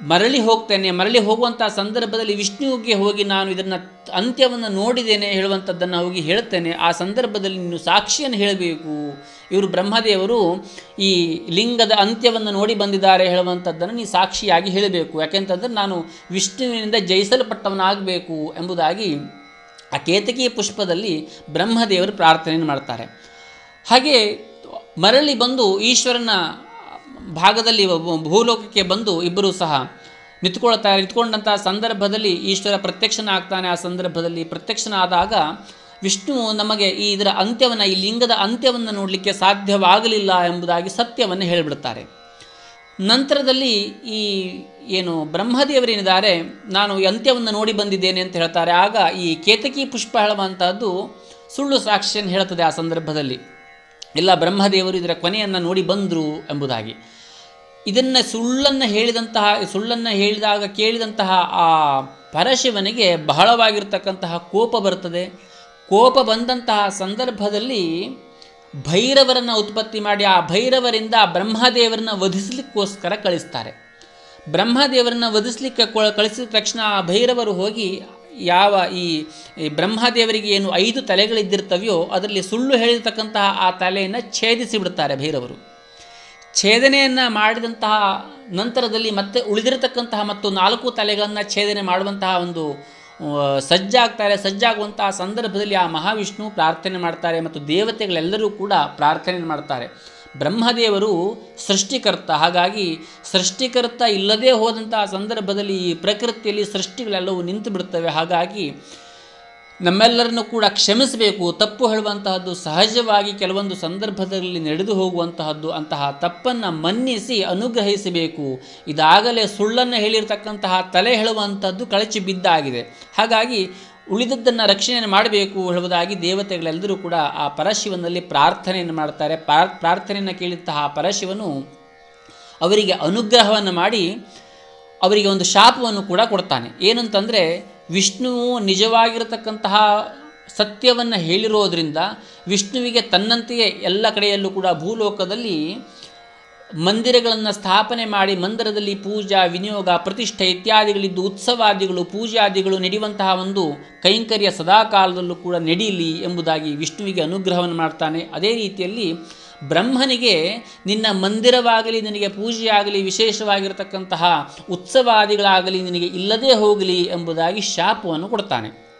ಮರಳಿ ಹೋಗ್ತೇನೆ, ಮರಳಿ ಹೋಗುವಂಥ ಸಂದರ್ಭದಲ್ಲಿ ವಿಷ್ಣುವಿಗೆ ಹೋಗಿ ನಾನು ಇದನ್ನು ಅಂತ್ಯವನ್ನು ನೋಡಿದ್ದೇನೆ ಹೇಳುವಂಥದ್ದನ್ನು ಹೋಗಿ ಹೇಳ್ತೇನೆ. ಆ ಸಂದರ್ಭದಲ್ಲಿ ನೀನು ಸಾಕ್ಷಿಯನ್ನು ಹೇಳಬೇಕು. ಇವರು ಬ್ರಹ್ಮದೇವರು ಈ ಲಿಂಗದ ಅಂತ್ಯವನ್ನು ನೋಡಿ ಬಂದಿದ್ದಾರೆ ಹೇಳುವಂಥದ್ದನ್ನು ನೀನು ಸಾಕ್ಷಿಯಾಗಿ ಹೇಳಬೇಕು. ಯಾಕೆಂತಂದರೆ ನಾನು ವಿಷ್ಣುವಿನಿಂದ ಜಯಿಸಲ್ಪಟ್ಟವನಾಗಬೇಕು ಎಂಬುದಾಗಿ ಆ ಕೇತಕಿ ಪುಷ್ಪದಲ್ಲಿ ಬ್ರಹ್ಮದೇವರು ಪ್ರಾರ್ಥನೆಯನ್ನು ಮಾಡ್ತಾರೆ. ಹಾಗೆ ಮರಳಿ ಬಂದು ಈಶ್ವರನ ಭಾಗದಲ್ಲಿ ಭೂಲೋಕಕ್ಕೆ ಬಂದು ಇಬ್ಬರೂ ಸಹ ನಿಂತ್ಕೊಳ್ತಾರೆ ನಿಂತ್ಕೊಂಡಂಥ ಸಂದರ್ಭದಲ್ಲಿ ಈಶ್ವರ ಪ್ರತ್ಯಕ್ಷನ ಆಗ್ತಾನೆ ಆ ಸಂದರ್ಭದಲ್ಲಿ ಪ್ರತ್ಯಕ್ಷನ ಆದಾಗ ವಿಷ್ಣು ನಮಗೆ ಈ ಇದರ ಅಂತ್ಯವನ್ನು, ಈ ಲಿಂಗದ ಅಂತ್ಯವನ್ನು ನೋಡಲಿಕ್ಕೆ ಸಾಧ್ಯವಾಗಲಿಲ್ಲ ಎಂಬುದಾಗಿ ಸತ್ಯವನ್ನು ಹೇಳಿಬಿಡ್ತಾರೆ. ನಂತರದಲ್ಲಿ ಈ ಏನು ಬ್ರಹ್ಮದೇವರೇನಿದ್ದಾರೆ, ನಾನು ಅಂತ್ಯವನ್ನು ನೋಡಿ ಬಂದಿದ್ದೇನೆ ಅಂತ ಹೇಳ್ತಾರೆ. ಆಗ ಈ ಕೇತಕಿ ಪುಷ್ಪ ಹೇಳುವಂಥದ್ದು ಸುಳ್ಳು ಸಾಕ್ಷಿಯನ್ನು ಹೇಳುತ್ತದೆ ಆ ಸಂದರ್ಭದಲ್ಲಿ. ಇಲ್ಲ ಬ್ರಹ್ಮದೇವರು ಇದರ ಕೊನೆಯನ್ನು ನೋಡಿ ಬಂದರು ಎಂಬುದಾಗಿ. ಇದನ್ನು ಸುಳ್ಳನ್ನು ಹೇಳಿದಂತಹ, ಸುಳ್ಳನ್ನು ಹೇಳಿದಾಗ ಕೇಳಿದಂತಹ ಆ ಪರಶಿವನಿಗೆ ಬಹಳವಾಗಿರ್ತಕ್ಕಂತಹ ಕೋಪ ಬರ್ತದೆ. ಕೋಪ ಬಂದಂತಹ ಸಂದರ್ಭದಲ್ಲಿ ಭೈರವರನ್ನು ಉತ್ಪತ್ತಿ ಮಾಡಿ ಆ ಭೈರವರಿಂದ ಬ್ರಹ್ಮದೇವರನ್ನ ವಧಿಸಲಿಕ್ಕೋಸ್ಕರ ಕಳಿಸ್ತಾರೆ. ಬ್ರಹ್ಮದೇವರನ್ನ ವಧಿಸಲಿಕ್ಕೆ ಕಳಿಸಿದ ತಕ್ಷಣ ಆ ಭೈರವರು ಹೋಗಿ ಯಾವ ಈ ಬ್ರಹ್ಮದೇವರಿಗೆ ಏನು ಐದು ತಲೆಗಳಿದ್ದಿರ್ತವೆಯೋ ಅದರಲ್ಲಿ ಸುಳ್ಳು ಹೇಳಿರ್ತಕ್ಕಂತಹ ಆ ತಲೆಯನ್ನು ಛೇದಿಸಿ ಬಿಡ್ತಾರೆ ಭೈರವರು. ಛೇದನೆಯನ್ನು ಮಾಡಿದಂತಹ ನಂತರದಲ್ಲಿ ಮತ್ತೆ ಉಳಿದಿರತಕ್ಕಂತಹ ಮತ್ತು ನಾಲ್ಕು ತಲೆಗಳನ್ನು ಛೇದನೆ ಮಾಡುವಂತಹ ಒಂದು ಸಜ್ಜಾಗ್ತಾರೆ, ಸಜ್ಜಾಗುವಂತಹ ಸಂದರ್ಭದಲ್ಲಿ ಆ ಮಹಾವಿಷ್ಣು ಪ್ರಾರ್ಥನೆ ಮಾಡ್ತಾರೆ ಮತ್ತು ದೇವತೆಗಳೆಲ್ಲರೂ ಕೂಡ ಪ್ರಾರ್ಥನೆ ಮಾಡ್ತಾರೆ. ಬ್ರಹ್ಮದೇವರು ಸೃಷ್ಟಿಕರ್ತ. ಹಾಗಾಗಿ ಸೃಷ್ಟಿಕರ್ತ ಇಲ್ಲದೇ ಹೋದಂತಹ ಸಂದರ್ಭದಲ್ಲಿ ಈ ಪ್ರಕೃತಿಯಲ್ಲಿ ಸೃಷ್ಟಿಗಳೆಲ್ಲವೂ ನಿಂತು ಬಿಡ್ತವೆ ಹಾಗಾಗಿ ನಮ್ಮೆಲ್ಲರನ್ನು ಕೂಡ ಕ್ಷಮಿಸಬೇಕು. ತಪ್ಪು ಹೇಳುವಂತಹದ್ದು ಸಹಜವಾಗಿ ಕೆಲವೊಂದು ಸಂದರ್ಭದಲ್ಲಿ ನಡೆದು ಹೋಗುವಂತಹದ್ದು, ಅಂತಹ ತಪ್ಪನ್ನು ಮನ್ನಿಸಿ ಅನುಗ್ರಹಿಸಬೇಕು. ಇದಾಗಲೇ ಸುಳ್ಳನ್ನು ಹೇಳಿರ್ತಕ್ಕಂತಹ ತಲೆ ಹೇಳುವಂಥದ್ದು ಕಳಚಿ ಬಿದ್ದಾಗಿದೆ. ಹಾಗಾಗಿ ಉಳಿದದ್ದನ್ನು ರಕ್ಷಣೆ ಮಾಡಬೇಕು ಹೇಳುವುದಾಗಿ ದೇವತೆಗಳೆಲ್ಲರೂ ಕೂಡ ಆ ಪರಶಿವನಲ್ಲಿ ಪ್ರಾರ್ಥನೆಯನ್ನು ಮಾಡ್ತಾರೆ. ಪ್ರಾರ್- ಪ್ರಾರ್ಥನೆಯನ್ನು ಕೇಳಿದಂತಹ ಪರಶಿವನು ಅವರಿಗೆ ಅನುಗ್ರಹವನ್ನು ಮಾಡಿ ಅವರಿಗೆ ಒಂದು ಶಾಪವನ್ನು ಕೂಡ ಕೊಡ್ತಾನೆ. ಏನಂತಂದರೆ ವಿಷ್ಣುವು ನಿಜವಾಗಿರತಕ್ಕಂತಹ ಸತ್ಯವನ್ನು ಹೇಳಿರೋದ್ರಿಂದ ವಿಷ್ಣುವಿಗೆ ತನ್ನಂತೆಯೇ ಎಲ್ಲ ಕಡೆಯಲ್ಲೂ ಕೂಡ ಭೂಲೋಕದಲ್ಲಿ ಮಂದಿರಗಳನ್ನು ಸ್ಥಾಪನೆ ಮಾಡಿ ಮಂದಿರದಲ್ಲಿ ಪೂಜಾ, ವಿನಿಯೋಗ, ಪ್ರತಿಷ್ಠೆ ಇತ್ಯಾದಿಗಳಿದ್ದು ಉತ್ಸವಾದಿಗಳು, ಪೂಜಾದಿಗಳು ನಡೆಯುವಂತಹ ಒಂದು ಕೈಂಕರ್ಯ ಸದಾಕಾಲದಲ್ಲೂ ಕೂಡ ನಡೀಲಿ ಎಂಬುದಾಗಿ ವಿಷ್ಣುವಿಗೆ ಅನುಗ್ರಹವನ್ನು ಮಾಡ್ತಾನೆ. ಅದೇ ರೀತಿಯಲ್ಲಿ ಬ್ರಹ್ಮನಿಗೆ ನಿನ್ನ ಮಂದಿರವಾಗಲಿ, ನಿನಗೆ ಪೂಜೆಯಾಗಲಿ ವಿಶೇಷವಾಗಿರತಕ್ಕಂತಹ ಉತ್ಸವಾದಿಗಳಾಗಲಿ ನಿನಗೆ ಇಲ್ಲದೇ ಹೋಗಲಿ ಎಂಬುದಾಗಿ ಶಾಪವನ್ನು ಕೊಡ್ತಾನೆ.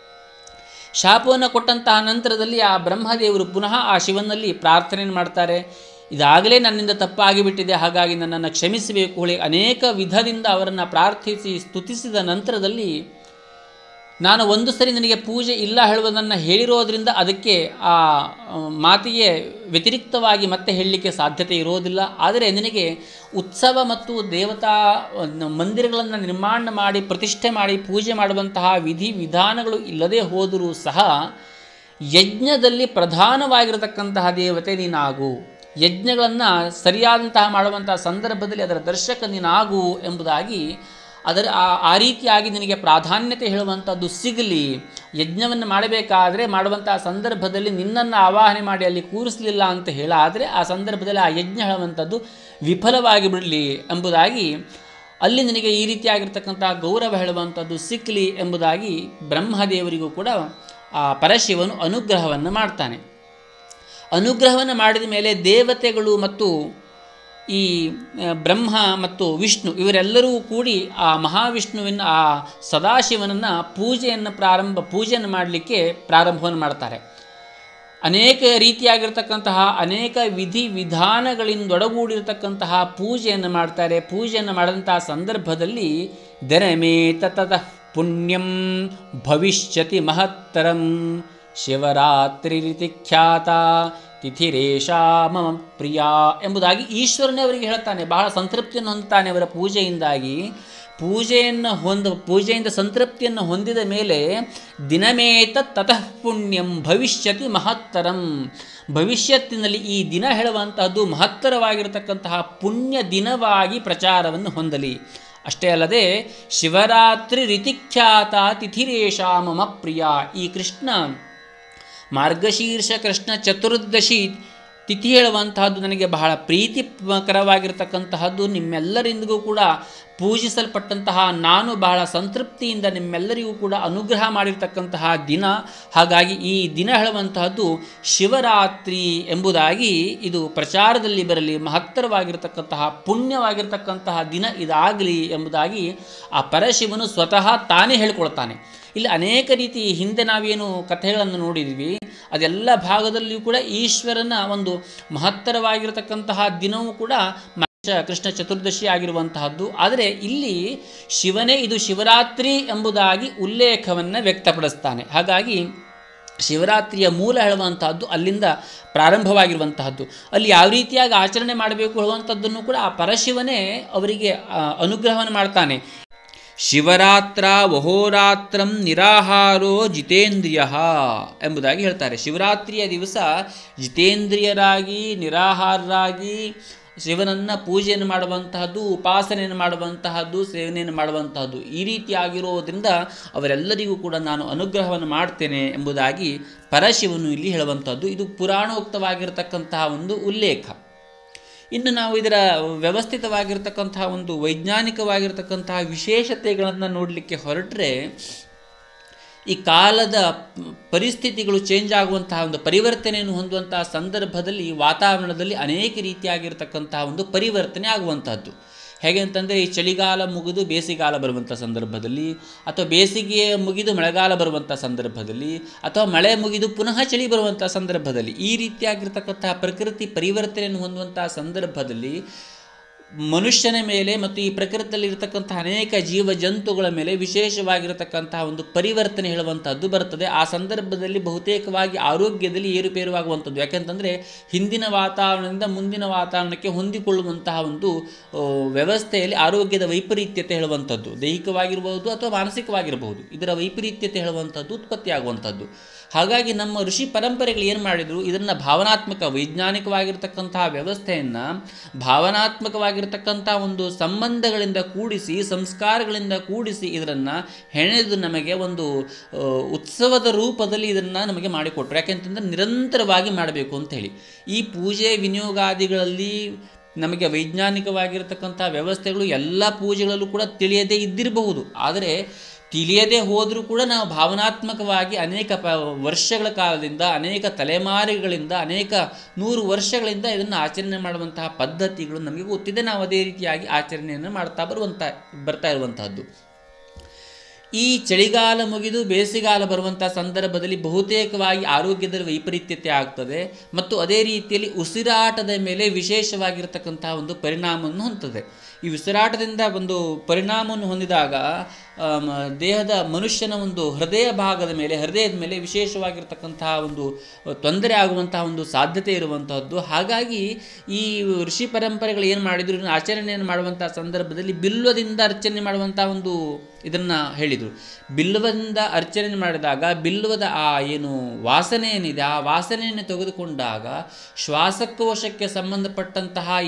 ಶಾಪವನ್ನು ಕೊಟ್ಟಂತಹ ನಂತರದಲ್ಲಿ ಆ ಬ್ರಹ್ಮದೇವರು ಪುನಃ ಆ ಶಿವನಲ್ಲಿ ಪ್ರಾರ್ಥನೆಯನ್ನು ಮಾಡ್ತಾರೆ. ಇದಾಗಲೇ ನನ್ನಿಂದ ತಪ್ಪಾಗಿಬಿಟ್ಟಿದೆ, ಹಾಗಾಗಿ ನನ್ನನ್ನು ಕ್ಷಮಿಸಬೇಕು ಹೇಳಿ ಅನೇಕ ವಿಧದಿಂದ ಅವರನ್ನು ಪ್ರಾರ್ಥಿಸಿ ಸ್ತುತಿಸಿದ ನಂತರದಲ್ಲಿ ನಾನು ಒಂದು ಸರಿ ನನಗೆ ಪೂಜೆ ಇಲ್ಲ ಹೇಳುವುದನ್ನು ಹೇಳಿರೋದ್ರಿಂದ ಅದಕ್ಕೆ ಆ ಮಾತಿಗೆ ವ್ಯತಿರಿಕ್ತವಾಗಿ ಮತ್ತೆ ಹೇಳಲಿಕ್ಕೆ ಸಾಧ್ಯತೆ ಇರೋದಿಲ್ಲ. ಆದರೆ ನಿನಗೆ ಉತ್ಸವ ಮತ್ತು ದೇವತಾ ಮಂದಿರಗಳನ್ನು ನಿರ್ಮಾಣ ಮಾಡಿ, ಪ್ರತಿಷ್ಠೆ ಮಾಡಿ, ಪೂಜೆ ಮಾಡುವಂತಹ ವಿಧಿ ವಿಧಾನಗಳು ಇಲ್ಲದೆ ಹೋದರೂ ಸಹ ಯಜ್ಞದಲ್ಲಿ ಪ್ರಧಾನವಾಗಿರತಕ್ಕಂತಹ ದೇವತೆ ನೀನಾಗು. ಯಜ್ಞಗಳನ್ನು ಸರಿಯಾದಂತಹ ಮಾಡುವಂತಹ ಸಂದರ್ಭದಲ್ಲಿ ಅದರ ದರ್ಶಕ ನೀನಾಗು ಎಂಬುದಾಗಿ ಅದರ ಆ- ರೀತಿಯಾಗಿ ನಿನಗೆ ಪ್ರಾಧಾನ್ಯತೆ ಹೇಳುವಂಥದ್ದು ಸಿಗಲಿ. ಯಜ್ಞವನ್ನು ಮಾಡಬೇಕಾದರೆ ಮಾಡುವಂತಹ ಸಂದರ್ಭದಲ್ಲಿ ನಿನ್ನನ್ನು ಆವಾಹನೆ ಮಾಡಿ ಅಲ್ಲಿ ಕೂರಿಸಲಿಲ್ಲ ಅಂತ ಹೇಳಾದರೆ ಆ ಸಂದರ್ಭದಲ್ಲಿ ಆ ಯಜ್ಞ ಹೇಳುವಂಥದ್ದು ವಿಫಲವಾಗಿ ಬಿಡಲಿ ಎಂಬುದಾಗಿ ಅಲ್ಲಿ ನಿನಗೆ ಈ ರೀತಿಯಾಗಿರ್ತಕ್ಕಂಥ ಗೌರವ ಹೇಳುವಂಥದ್ದು ಸಿಕ್ಕಲಿ ಎಂಬುದಾಗಿ ಬ್ರಹ್ಮದೇವರಿಗೂ ಕೂಡ ಆ ಪರಶಿವನು ಅನುಗ್ರಹವನ್ನು ಮಾಡ್ತಾನೆ. ಅನುಗ್ರಹವನ್ನು ಮಾಡಿದ ಮೇಲೆ ದೇವತೆಗಳು ಮತ್ತು ಈ ಬ್ರಹ್ಮ ಮತ್ತು ವಿಷ್ಣು ಇವರೆಲ್ಲರೂ ಕೂಡಿ ಆ ಮಹಾವಿಷ್ಣುವಿನ ಆ ಸದಾಶಿವನನ್ನು ಪೂಜೆಯನ್ನು ಪ್ರಾರಂಭ, ಪೂಜೆಯನ್ನು ಮಾಡಲಿಕ್ಕೆ ಪ್ರಾರಂಭವನ್ನು ಮಾಡ್ತಾರೆ. ಅನೇಕ ರೀತಿಯಾಗಿರ್ತಕ್ಕಂತಹ, ಅನೇಕ ವಿಧಿ ವಿಧಾನಗಳಿಂದೊಡಗೂಡಿರತಕ್ಕಂತಹ ಪೂಜೆಯನ್ನು ಮಾಡ್ತಾರೆ. ಪೂಜೆಯನ್ನು ಮಾಡಿದಂತಹ ಸಂದರ್ಭದಲ್ಲಿ ದರಮೇ ತತಃ ಪುಣ್ಯಂ ಭವಿಷ್ಯತಿ ಮಹತ್ತರಂ ಶಿವರಾತ್ರಿ ಖ್ಯಾತ, ತಿಥಿರೇಷಾ ಮಮ ಪ್ರಿಯ ಎಂಬುದಾಗಿ ಈಶ್ವರನೇ ಅವರಿಗೆ ಹೇಳ್ತಾನೆ ಬಹಳ ಸಂತೃಪ್ತಿಯನ್ನು ಹೊಂದುತ್ತಾನೆ ಅವರ ಪೂಜೆಯಿಂದಾಗಿ. ಪೂಜೆಯನ್ನು ಹೊಂದ, ಪೂಜೆಯಿಂದ ಸಂತೃಪ್ತಿಯನ್ನು ಹೊಂದಿದ ಮೇಲೆ ದಿನಮೇತ ತತಃ ಪುಣ್ಯಂ ಭವಿಷ್ಯತಿ ಮಹತ್ತರಂ. ಭವಿಷ್ಯತ್ತಿನಲ್ಲಿ ಈ ದಿನ ಹೇಳುವಂತಹದ್ದು ಮಹತ್ತರವಾಗಿರತಕ್ಕಂತಹ ಪುಣ್ಯ ದಿನವಾಗಿ ಪ್ರಚಾರವನ್ನು ಹೊಂದಲಿ. ಅಷ್ಟೇ ಅಲ್ಲದೆ ಶಿವರಾತ್ರಿ ರಿತಿಖ್ಯಾತ ತಿಥಿರೇಷಾ ಮಮ ಪ್ರಿಯ ಈ ಕೃಷ್ಣ ಮಾರ್ಗಶೀರ್ಷ ಕೃಷ್ಣ ಚತುರ್ದಶಿ ತಿಥಿ ಹೇಳುವಂತಹದ್ದು ನನಗೆ ಬಹಳ ಪ್ರೀತಿಕರವಾಗಿರ್ತಕ್ಕಂತಹದ್ದು ನಿಮ್ಮೆಲ್ಲರಿಂದಿಗೂ ಕೂಡ ಪೂಜಿಸಲ್ಪಟ್ಟಂತಹ ನಾನು ಬಹಳ ಸಂತೃಪ್ತಿಯಿಂದ ನಿಮ್ಮೆಲ್ಲರಿಗೂ ಕೂಡ ಅನುಗ್ರಹ ಮಾಡಿರ್ತಕ್ಕಂತಹ ದಿನ. ಹಾಗಾಗಿ ಈ ದಿನ ಹೇಳುವಂತಹದ್ದು ಶಿವರಾತ್ರಿ ಎಂಬುದಾಗಿ ಇದು ಪ್ರಚಾರದಲ್ಲಿ ಬರಲಿ, ಮಹತ್ತರವಾಗಿರತಕ್ಕಂತಹ ಪುಣ್ಯವಾಗಿರ್ತಕ್ಕಂತಹ ದಿನ ಇದಾಗಲಿ ಎಂಬುದಾಗಿ ಆ ಪರಶಿವನು ಸ್ವತಃ ತಾನೇ ಹೇಳ್ಕೊಳ್ತಾನೆ. ಇಲ್ಲಿ ಅನೇಕ ರೀತಿ ಹಿಂದೆ ನಾವೇನು ಕಥೆಗಳನ್ನು ನೋಡಿದ್ವಿ, ಅದೆಲ್ಲ ಭಾಗದಲ್ಲಿಯೂ ಕೂಡ ಈಶ್ವರನ ಒಂದು ಮಹತ್ತರವಾಗಿರತಕ್ಕಂತಹ ದಿನವೂ ಕೂಡ ಕೃಷ್ಣ ಚತುರ್ದಶಿ ಆಗಿರುವಂತಹದ್ದು. ಆದರೆ ಇಲ್ಲಿ ಶಿವನೇ ಇದು ಶಿವರಾತ್ರಿ ಎಂಬುದಾಗಿ ಉಲ್ಲೇಖವನ್ನು ವ್ಯಕ್ತಪಡಿಸ್ತಾನೆ. ಹಾಗಾಗಿ ಶಿವರಾತ್ರಿಯ ಮೂಲ ಹೇಳುವಂತಹದ್ದು ಅಲ್ಲಿಂದ ಪ್ರಾರಂಭವಾಗಿರುವಂತಹದ್ದು. ಅಲ್ಲಿ ಯಾವ ರೀತಿಯಾಗಿ ಆಚರಣೆ ಮಾಡಬೇಕು ಹೇಳುವಂಥದ್ದನ್ನು ಕೂಡ ಆ ಪರಶಿವನೇ ಅವರಿಗೆ ಅನುಗ್ರಹವನ್ನು ಮಾಡ್ತಾನೆ. ಶಿವರಾತ್ರ ವಹೋರಾತ್ರಂ ನಿರಾಹಾರೋ ಜಿತೇಂದ್ರಿಯ ಎಂಬುದಾಗಿ ಹೇಳ್ತಾರೆ. ಶಿವರಾತ್ರಿಯ ದಿವಸ ಜಿತೇಂದ್ರಿಯರಾಗಿ, ನಿರಾಹಾರರಾಗಿ ಶಿವನನ್ನು ಪೂಜೆಯನ್ನು ಮಾಡುವಂತಹದ್ದು, ಉಪಾಸನೆಯನ್ನು ಮಾಡುವಂತಹದ್ದು, ಸೇವನೆಯನ್ನು ಮಾಡುವಂತಹದ್ದು ಈ ರೀತಿಯಾಗಿರೋದ್ರಿಂದ ಅವರೆಲ್ಲರಿಗೂ ಕೂಡ ನಾನು ಅನುಗ್ರಹವನ್ನು ಮಾಡ್ತೇನೆ ಎಂಬುದಾಗಿ ಪರಶಿವನು ಇಲ್ಲಿ ಹೇಳುವಂಥದ್ದು ಇದು ಪುರಾಣೋಕ್ತವಾಗಿರತಕ್ಕಂತಹ ಒಂದು ಉಲ್ಲೇಖ. ಇನ್ನು ನಾವು ಇದರ ವ್ಯವಸ್ಥಿತವಾಗಿರ್ತಕ್ಕಂತಹ ಒಂದು ವೈಜ್ಞಾನಿಕವಾಗಿರ್ತಕ್ಕಂತಹ ವಿಶೇಷತೆಗಳನ್ನು ನೋಡಲಿಕ್ಕೆ ಹೊರಟ್ರೆ ಈ ಕಾಲದ ಪರಿಸ್ಥಿತಿಗಳು ಚೇಂಜ್ ಆಗುವಂತಹ ಒಂದು ಪರಿವರ್ತನೆಯನ್ನು ಹೊಂದುವಂತಹ ಸಂದರ್ಭದಲ್ಲಿ ವಾತಾವರಣದಲ್ಲಿ ಅನೇಕ ರೀತಿಯಾಗಿರ್ತಕ್ಕಂತಹ ಒಂದು ಪರಿವರ್ತನೆ ಆಗುವಂತಹದ್ದು. ಹೇಗೆ ಅಂತಂದರೆ, ಈ ಚಳಿಗಾಲ ಮುಗಿದು ಬೇಸಿಗೆಗಾಲ ಬರುವಂಥ ಸಂದರ್ಭದಲ್ಲಿ, ಅಥವಾ ಬೇಸಿಗೆ ಮುಗಿದು ಮಳೆಗಾಲ ಬರುವಂಥ ಸಂದರ್ಭದಲ್ಲಿ, ಅಥವಾ ಮಳೆ ಮುಗಿದು ಪುನಃ ಚಳಿ ಬರುವಂಥ ಸಂದರ್ಭದಲ್ಲಿ, ಈ ರೀತಿಯಾಗಿರ್ತಕ್ಕಂತಹ ಪ್ರಕೃತಿ ಪರಿವರ್ತನೆಯನ್ನು ಹೊಂದುವಂಥ ಸಂದರ್ಭದಲ್ಲಿ ಮನುಷ್ಯನ ಮೇಲೆ ಮತ್ತು ಈ ಪ್ರಕೃತಿಯಲ್ಲಿ ಇರತಕ್ಕಂತಹ ಅನೇಕ ಜೀವ ಜಂತುಗಳ ಮೇಲೆ ವಿಶೇಷವಾಗಿರತಕ್ಕಂತಹ ಒಂದು ಪರಿವರ್ತನೆ ಹೇಳುವಂಥದ್ದು ಬರ್ತದೆ. ಆ ಸಂದರ್ಭದಲ್ಲಿ ಬಹುತೇಕವಾಗಿ ಆರೋಗ್ಯದಲ್ಲಿ ಏರುಪೇರುವಾಗುವಂಥದ್ದು ಯಾಕೆಂತಂದರೆ ಹಿಂದಿನ ವಾತಾವರಣದಿಂದ ಮುಂದಿನ ವಾತಾವರಣಕ್ಕೆ ಹೊಂದಿಕೊಳ್ಳುವಂತಹ ಒಂದು ವ್ಯವಸ್ಥೆಯಲ್ಲಿ ಆರೋಗ್ಯದ ವೈಪರೀತ್ಯತೆ ಹೇಳುವಂಥದ್ದು ದೈಹಿಕವಾಗಿರಬಹುದು ಅಥವಾ ಮಾನಸಿಕವಾಗಿರಬಹುದು ಇದರ ವೈಪರೀತ್ಯತೆ ಹೇಳುವಂಥದ್ದು ಉತ್ಪತ್ತಿಯಾಗುವಂಥದ್ದು ಹಾಗಾಗಿ ನಮ್ಮ ಋಷಿ ಪರಂಪರೆಗಳು ಏನು ಮಾಡಿದರು? ಇದನ್ನು ಭಾವನಾತ್ಮಕ, ವೈಜ್ಞಾನಿಕವಾಗಿರ್ತಕ್ಕಂತಹ ವ್ಯವಸ್ಥೆಯನ್ನು ಭಾವನಾತ್ಮಕವಾಗಿರ್ತಕ್ಕಂಥ ಒಂದು ಸಂಬಂಧಗಳಿಂದ ಕೂಡಿಸಿ, ಸಂಸ್ಕಾರಗಳಿಂದ ಕೂಡಿಸಿ ಇದನ್ನು ಹೆಣೆದು ನಮಗೆ ಒಂದು ಉತ್ಸವದ ರೂಪದಲ್ಲಿ ಇದನ್ನು ನಮಗೆ ಮಾಡಿಕೊಟ್ರು. ಯಾಕೆಂತಂದರೆ ನಿರಂತರವಾಗಿ ಮಾಡಬೇಕು ಅಂತ ಹೇಳಿ. ಈ ಪೂಜೆ ವಿನಿಯೋಗಾದಿಗಳಲ್ಲಿ ನಮಗೆ ವೈಜ್ಞಾನಿಕವಾಗಿರತಕ್ಕಂಥ ವ್ಯವಸ್ಥೆಗಳು ಎಲ್ಲ ಪೂಜೆಗಳಲ್ಲೂ ಕೂಡ ತಿಳಿಯದೇ ಇದ್ದಿರಬಹುದು. ಆದರೆ ತಿಳಿಯದೇ ಹೋದರೂ ಕೂಡ ನಾವು ಭಾವನಾತ್ಮಕವಾಗಿ ಅನೇಕ ಪ ವರ್ಷಗಳ ಕಾಲದಿಂದ, ಅನೇಕ ತಲೆಮಾರುಗಳಿಂದ, ಅನೇಕ ನೂರು ವರ್ಷಗಳಿಂದ ಇದನ್ನು ಆಚರಣೆ ಮಾಡುವಂತಹ ಪದ್ಧತಿಗಳು ನಮಗೆ ಗೊತ್ತಿದೆ. ನಾವು ಅದೇ ರೀತಿಯಾಗಿ ಆಚರಣೆಯನ್ನು ಮಾಡ್ತಾ ಬರುವಂಥ ಬರ್ತಾ ಇರುವಂತಹದ್ದು. ಈ ಚಳಿಗಾಲ ಮುಗಿದು ಬೇಸಿಗೆಗಾಲ ಬರುವಂಥ ಸಂದರ್ಭದಲ್ಲಿ ಬಹುತೇಕವಾಗಿ ಆರೋಗ್ಯದಲ್ಲಿ ವೈಪರೀತ್ಯತೆ ಆಗ್ತದೆ ಮತ್ತು ಅದೇ ರೀತಿಯಲ್ಲಿ ಉಸಿರಾಟದ ಮೇಲೆ ವಿಶೇಷವಾಗಿರತಕ್ಕಂತಹ ಒಂದು ಪರಿಣಾಮವನ್ನು ಹೊಂದುತ್ತದೆ ಈ ಉಸಿರಾಟದಿಂದ ಒಂದು ಪರಿಣಾಮವನ್ನು ಹೊಂದಿದಾಗ ದೇಹದ ಮನುಷ್ಯನ ಒಂದು ಹೃದಯ ಭಾಗದ ಮೇಲೆ, ಹೃದಯದ ಮೇಲೆ ವಿಶೇಷವಾಗಿರ್ತಕ್ಕಂತಹ ಒಂದು ತೊಂದರೆ ಆಗುವಂತಹ ಒಂದು ಸಾಧ್ಯತೆ ಇರುವಂತಹದ್ದು. ಹಾಗಾಗಿ ಈ ಋಷಿ ಪರಂಪರೆಗಳು ಏನು ಮಾಡಿದ್ರು ಆಚರಣೆಯನ್ನು ಮಾಡುವಂಥ ಸಂದರ್ಭದಲ್ಲಿ ಬಿಲ್ವದಿಂದ ಅರ್ಚನೆ ಮಾಡುವಂಥ ಒಂದು ಇದನ್ನು ಹೇಳಿದರು. ಬಿಲ್ವದಿಂದ ಅರ್ಚನೆ ಮಾಡಿದಾಗ, ಬಿಲ್ವದ ಆ ಏನು ವಾಸನೆ ಏನಿದೆ ಆ ವಾಸನೆಯನ್ನು ತೆಗೆದುಕೊಂಡಾಗ ಶ್ವಾಸಕೋಶಕ್ಕೆ ಸಂಬಂಧಪಟ್ಟಂತಹ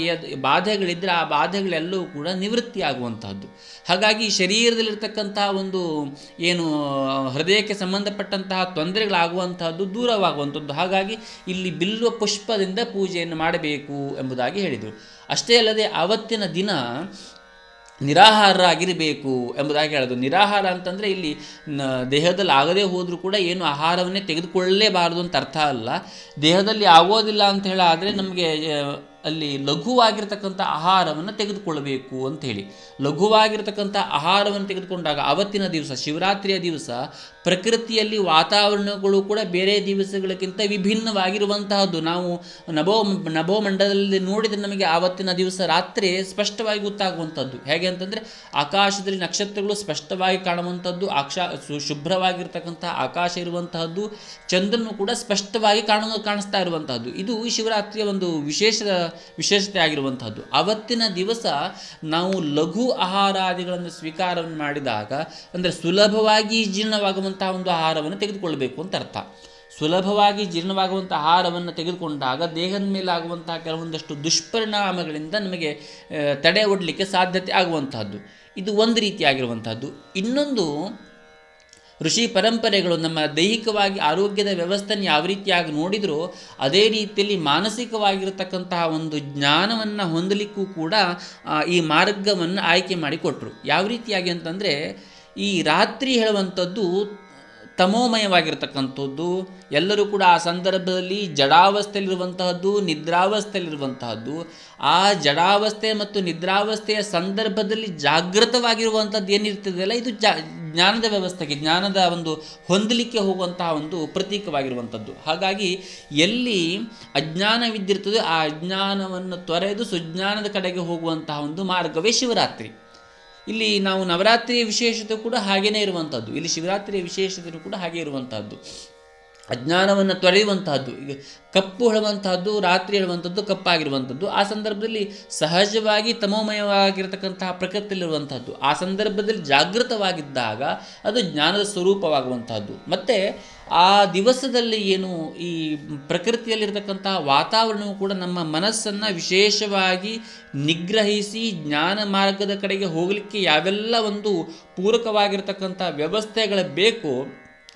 ಬಾಧೆಗಳಿದ್ದರೆ ಆ ಬಾಧೆಗಳೆಲ್ಲವೂ ಕೂಡ ನಿವೃತ್ತಿ ಆಗುವಂತಹದ್ದು. ಹಾಗಾಗಿ ಶರೀರದಲ್ಲಿರ್ತಕ್ಕಂತಹ ಒಂದು ಏನು, ಹೃದಯಕ್ಕೆ ಸಂಬಂಧಪಟ್ಟಂತಹ ತೊಂದರೆಗಳಾಗುವಂತಹದ್ದು ದೂರವಾಗುವಂಥದ್ದು ಹಾಗಾಗಿ ಇಲ್ಲಿ ಬಿಲ್ವ ಪುಷ್ಪದಿಂದ ಪೂಜೆಯನ್ನು ಮಾಡಬೇಕು ಎಂಬುದಾಗಿ ಹೇಳಿದರು. ಅಷ್ಟೇ ಅಲ್ಲದೆ ಆವತ್ತಿನ ದಿನ ನಿರಾಹಾರರಾಗಿರಬೇಕು ಎಂಬುದಾಗಿ ಹೇಳೋದು ನಿರಾಹಾರ ಅಂತಂದರೆ ಇಲ್ಲಿ ದೇಹದಲ್ಲಿ ಆಗದೇ ಹೋದರೂ ಕೂಡ ಏನು ಆಹಾರವನ್ನೇ ತೆಗೆದುಕೊಳ್ಳಲೇಬಾರದು ಅಂತ ಅರ್ಥ ಅಲ್ಲ. ದೇಹದಲ್ಲಿ ಆಗೋದಿಲ್ಲ ಅಂತ ಹೇಳಾದರೆ ನಮಗೆ ಅಲ್ಲಿ ಲಘುವಾಗಿರ್ತಕ್ಕಂಥ ಆಹಾರವನ್ನು ತೆಗೆದುಕೊಳ್ಳಬೇಕು ಅಂತ ಹೇಳಿ. ಲಘುವಾಗಿರ್ತಕ್ಕಂಥ ಆಹಾರವನ್ನು ತೆಗೆದುಕೊಂಡಾಗ ಅವತ್ತಿನ ದಿವಸ, ಶಿವರಾತ್ರಿಯ ದಿವಸ ಪ್ರಕೃತಿಯಲ್ಲಿ ವಾತಾವರಣಗಳು ಕೂಡ ಬೇರೆ ದಿವಸಗಳಿಗಿಂತ ವಿಭಿನ್ನವಾಗಿರುವಂತಹದ್ದು. ನಾವು ನಭೋ, ನಭೋಮಂಡಲದಲ್ಲಿ ನೋಡಿದರೆ ನಮಗೆ ಆವತ್ತಿನ ದಿವಸ ರಾತ್ರಿ ಸ್ಪಷ್ಟವಾಗಿ ಗೊತ್ತಾಗುವಂಥದ್ದು ಹೇಗೆ ಅಂತಂದರೆ, ಆಕಾಶದಲ್ಲಿ ನಕ್ಷತ್ರಗಳು ಸ್ಪಷ್ಟವಾಗಿ ಕಾಣುವಂಥದ್ದು ಆಕ್ಷ ಶುಭ್ರವಾಗಿರ್ತಕ್ಕಂಥ ಆಕಾಶ ಇರುವಂತಹದ್ದು, ಚಂದ್ರನು ಕೂಡ ಸ್ಪಷ್ಟವಾಗಿ ಕಾಣ, ಕಾಣಿಸ್ತಾ ಇರುವಂತಹದ್ದು. ಇದು ಶಿವರಾತ್ರಿಯ ಒಂದು ವಿಶೇಷ ವಿಶೇಷತೆ ಆಗಿರುವಂಥದ್ದು. ಅವತ್ತಿನ ದಿವಸ ನಾವು ಲಘು ಆಹಾರಾದಿಗಳನ್ನು ಸ್ವೀಕಾರವನ್ನು ಮಾಡಿದಾಗ, ಅಂದರೆ ಸುಲಭವಾಗಿ ಜೀರ್ಣವಾಗುವಂತಹ ಒಂದು ಆಹಾರವನ್ನು ತೆಗೆದುಕೊಳ್ಳಬೇಕು ಅಂತ ಅರ್ಥ. ಸುಲಭವಾಗಿ ಜೀರ್ಣವಾಗುವಂಥ ಆಹಾರವನ್ನು ತೆಗೆದುಕೊಂಡಾಗ ದೇಹದ ಮೇಲೆ ಆಗುವಂತಹ ಕೆಲವೊಂದಷ್ಟು ದುಷ್ಪರಿಣಾಮಗಳಿಂದ ನಮಗೆ ತಡೆ ಒಡ್ಲಿಕ್ಕೆ ಸಾಧ್ಯತೆ ಆಗುವಂತಹದ್ದು ಇದು ಒಂದು ರೀತಿಯಾಗಿರುವಂಥದ್ದು. ಇನ್ನೊಂದು ಋಷಿ ಪರಂಪರೆಗಳು ನಮ್ಮ ದೈಹಿಕವಾಗಿ ಆರೋಗ್ಯದ ವ್ಯವಸ್ಥೆಯನ್ನು ಯಾವ ರೀತಿಯಾಗಿ ನೋಡಿದರೂ ಅದೇ ರೀತಿಯಲ್ಲಿ ಮಾನಸಿಕವಾಗಿರತಕ್ಕಂತಹ ಒಂದು ಜ್ಞಾನವನ್ನು ಹೊಂದಲಿಕ್ಕೂ ಕೂಡ ಈ ಮಾರ್ಗವನ್ನು ಆಯ್ಕೆ ಮಾಡಿಕೊಟ್ರು. ಯಾವ ರೀತಿಯಾಗಿ ಅಂತಂದರೆ, ಈ ರಾತ್ರಿ ಹೇಳುವಂಥದ್ದು ತಮೋಮಯವಾಗಿರ್ತಕ್ಕಂಥದ್ದು, ಎಲ್ಲರೂ ಕೂಡ ಆ ಸಂದರ್ಭದಲ್ಲಿ ಜಡಾವಸ್ಥೆಯಲ್ಲಿರುವಂತಹದ್ದು, ನಿದ್ರಾವಸ್ಥೆಯಲ್ಲಿರುವಂತಹದ್ದು, ಆ ಜಡಾವಸ್ಥೆ ಮತ್ತು ನಿದ್ರಾವಸ್ಥೆಯ ಸಂದರ್ಭದಲ್ಲಿ ಜಾಗೃತವಾಗಿರುವಂಥದ್ದು ಏನಿರ್ತದಲ್ಲ ಇದು ಜಾ, ಜ್ಞಾನದ ವ್ಯವಸ್ಥೆಗೆ, ಜ್ಞಾನದ ಒಂದು ಹೊಂದಲಿಕ್ಕೆ ಹೋಗುವಂತಹ ಒಂದು ಪ್ರತೀಕವಾಗಿರುವಂಥದ್ದು ಹಾಗಾಗಿ ಎಲ್ಲಿ ಅಜ್ಞಾನವಿದ್ದಿರ್ತದೆ ಆ ಅಜ್ಞಾನವನ್ನು ತೊರೆದು ಸುಜ್ಞಾನದ ಕಡೆಗೆ ಹೋಗುವಂತಹ ಒಂದು ಮಾರ್ಗವೇ ಶಿವರಾತ್ರಿ. ಇಲ್ಲಿ ನಾವು ನವರಾತ್ರಿಯ ವಿಶೇಷತೆ ಕೂಡ ಹಾಗೇನೇ ಇರುವಂಥದ್ದು. ಇಲ್ಲಿ ಶಿವರಾತ್ರಿಯ ವಿಶೇಷತೆ ಕೂಡ ಹಾಗೆ ಇರುವಂತಹದ್ದು ಅಜ್ಞಾನವನ್ನು ತೊಳೆಯುವಂತಹದ್ದು, ಈಗ ಕಪ್ಪು ಹೇಳುವಂತಹದ್ದು, ರಾತ್ರಿ ಹೇಳುವಂಥದ್ದು ಕಪ್ಪಾಗಿರುವಂಥದ್ದು ಆ ಸಂದರ್ಭದಲ್ಲಿ ಸಹಜವಾಗಿ ತಮೋಮಯವಾಗಿರತಕ್ಕಂತಹ ಪ್ರಕೃತಿಯಲ್ಲಿರುವಂಥದ್ದು ಆ ಸಂದರ್ಭದಲ್ಲಿ ಜಾಗೃತವಾಗಿದ್ದಾಗ ಅದು ಜ್ಞಾನದ ಸ್ವರೂಪವಾಗುವಂತಹದ್ದು. ಮತ್ತು ಆ ದಿವಸದಲ್ಲಿ ಏನು ಈ ಪ್ರಕೃತಿಯಲ್ಲಿರ್ತಕ್ಕಂತಹ ವಾತಾವರಣವು ಕೂಡ ನಮ್ಮ ಮನಸ್ಸನ್ನು ವಿಶೇಷವಾಗಿ ನಿಗ್ರಹಿಸಿ ಜ್ಞಾನ ಮಾರ್ಗದ ಕಡೆಗೆ ಹೋಗಲಿಕ್ಕೆ ಯಾವೆಲ್ಲ ಒಂದು ಪೂರಕವಾಗಿರ್ತಕ್ಕಂಥ ವ್ಯವಸ್ಥೆಗಳು ಬೇಕೋ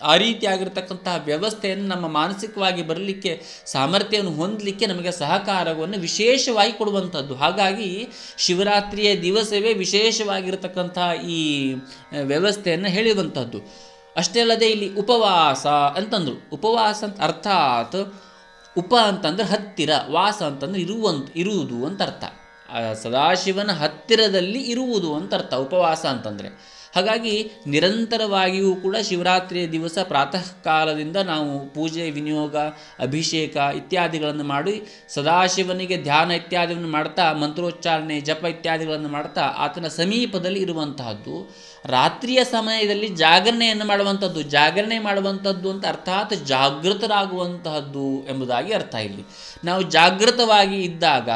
ಆ ರೀತಿಯಾಗಿರ್ತಕ್ಕಂತಹ ವ್ಯವಸ್ಥೆಯನ್ನು ನಮ್ಮ ಮಾನಸಿಕವಾಗಿ ಬರಲಿಕ್ಕೆ, ಸಾಮರ್ಥ್ಯವನ್ನು ಹೊಂದಲಿಕ್ಕೆ ನಮಗೆ ಸಹಕಾರವನ್ನು ವಿಶೇಷವಾಗಿ ಕೊಡುವಂಥದ್ದು. ಹಾಗಾಗಿ ಶಿವರಾತ್ರಿಯ ದಿವಸವೇ ವಿಶೇಷವಾಗಿರತಕ್ಕಂತಹ ಈ ವ್ಯವಸ್ಥೆಯನ್ನು ಹೇಳುವಂಥದ್ದು ಅಷ್ಟೇ ಅಲ್ಲದೆ ಇಲ್ಲಿ ಉಪವಾಸ ಅಂತಂದರು. ಉಪವಾಸ ಅಂತ ಅರ್ಥಾತ್ ಉಪ ಅಂತಂದ್ರೆ ಹತ್ತಿರ, ವಾಸ ಅಂತಂದ್ರೆ ಇರುವಂತ ಇರುವುದು ಅಂತ ಅರ್ಥ. ಸದಾಶಿವನ ಹತ್ತಿರದಲ್ಲಿ ಇರುವುದು ಅಂತ ಅರ್ಥ ಉಪವಾಸ ಅಂತಂದರೆ. ಹಾಗಾಗಿ ನಿರಂತರವಾಗಿಯೂ ಕೂಡ ಶಿವರಾತ್ರಿಯ ದಿವಸ ಪ್ರಾತಃ ಕಾಲದಿಂದ ನಾವು ಪೂಜೆ, ವಿನಿಯೋಗ, ಅಭಿಷೇಕ ಇತ್ಯಾದಿಗಳನ್ನು ಮಾಡಿ ಸದಾಶಿವನಿಗೆ ಧ್ಯಾನ ಇತ್ಯಾದಿಗಳನ್ನು ಮಾಡ್ತಾ, ಮಂತ್ರೋಚ್ಚಾರಣೆ, ಜಪ ಇತ್ಯಾದಿಗಳನ್ನು ಮಾಡ್ತಾ ಆತನ ಸಮೀಪದಲ್ಲಿ ಇರುವಂತಹದ್ದು. ರಾತ್ರಿಯ ಸಮಯದಲ್ಲಿ ಜಾಗರಣೆಯನ್ನು ಮಾಡುವಂಥದ್ದು ಜಾಗರಣೆ ಮಾಡುವಂಥದ್ದು ಅಂತ ಅರ್ಥಾತ್ ಜಾಗೃತರಾಗುವಂತಹದ್ದು ಎಂಬುದಾಗಿ ಅರ್ಥ ಇಲ್ಲಿ. ನಾವು ಜಾಗೃತವಾಗಿ ಇದ್ದಾಗ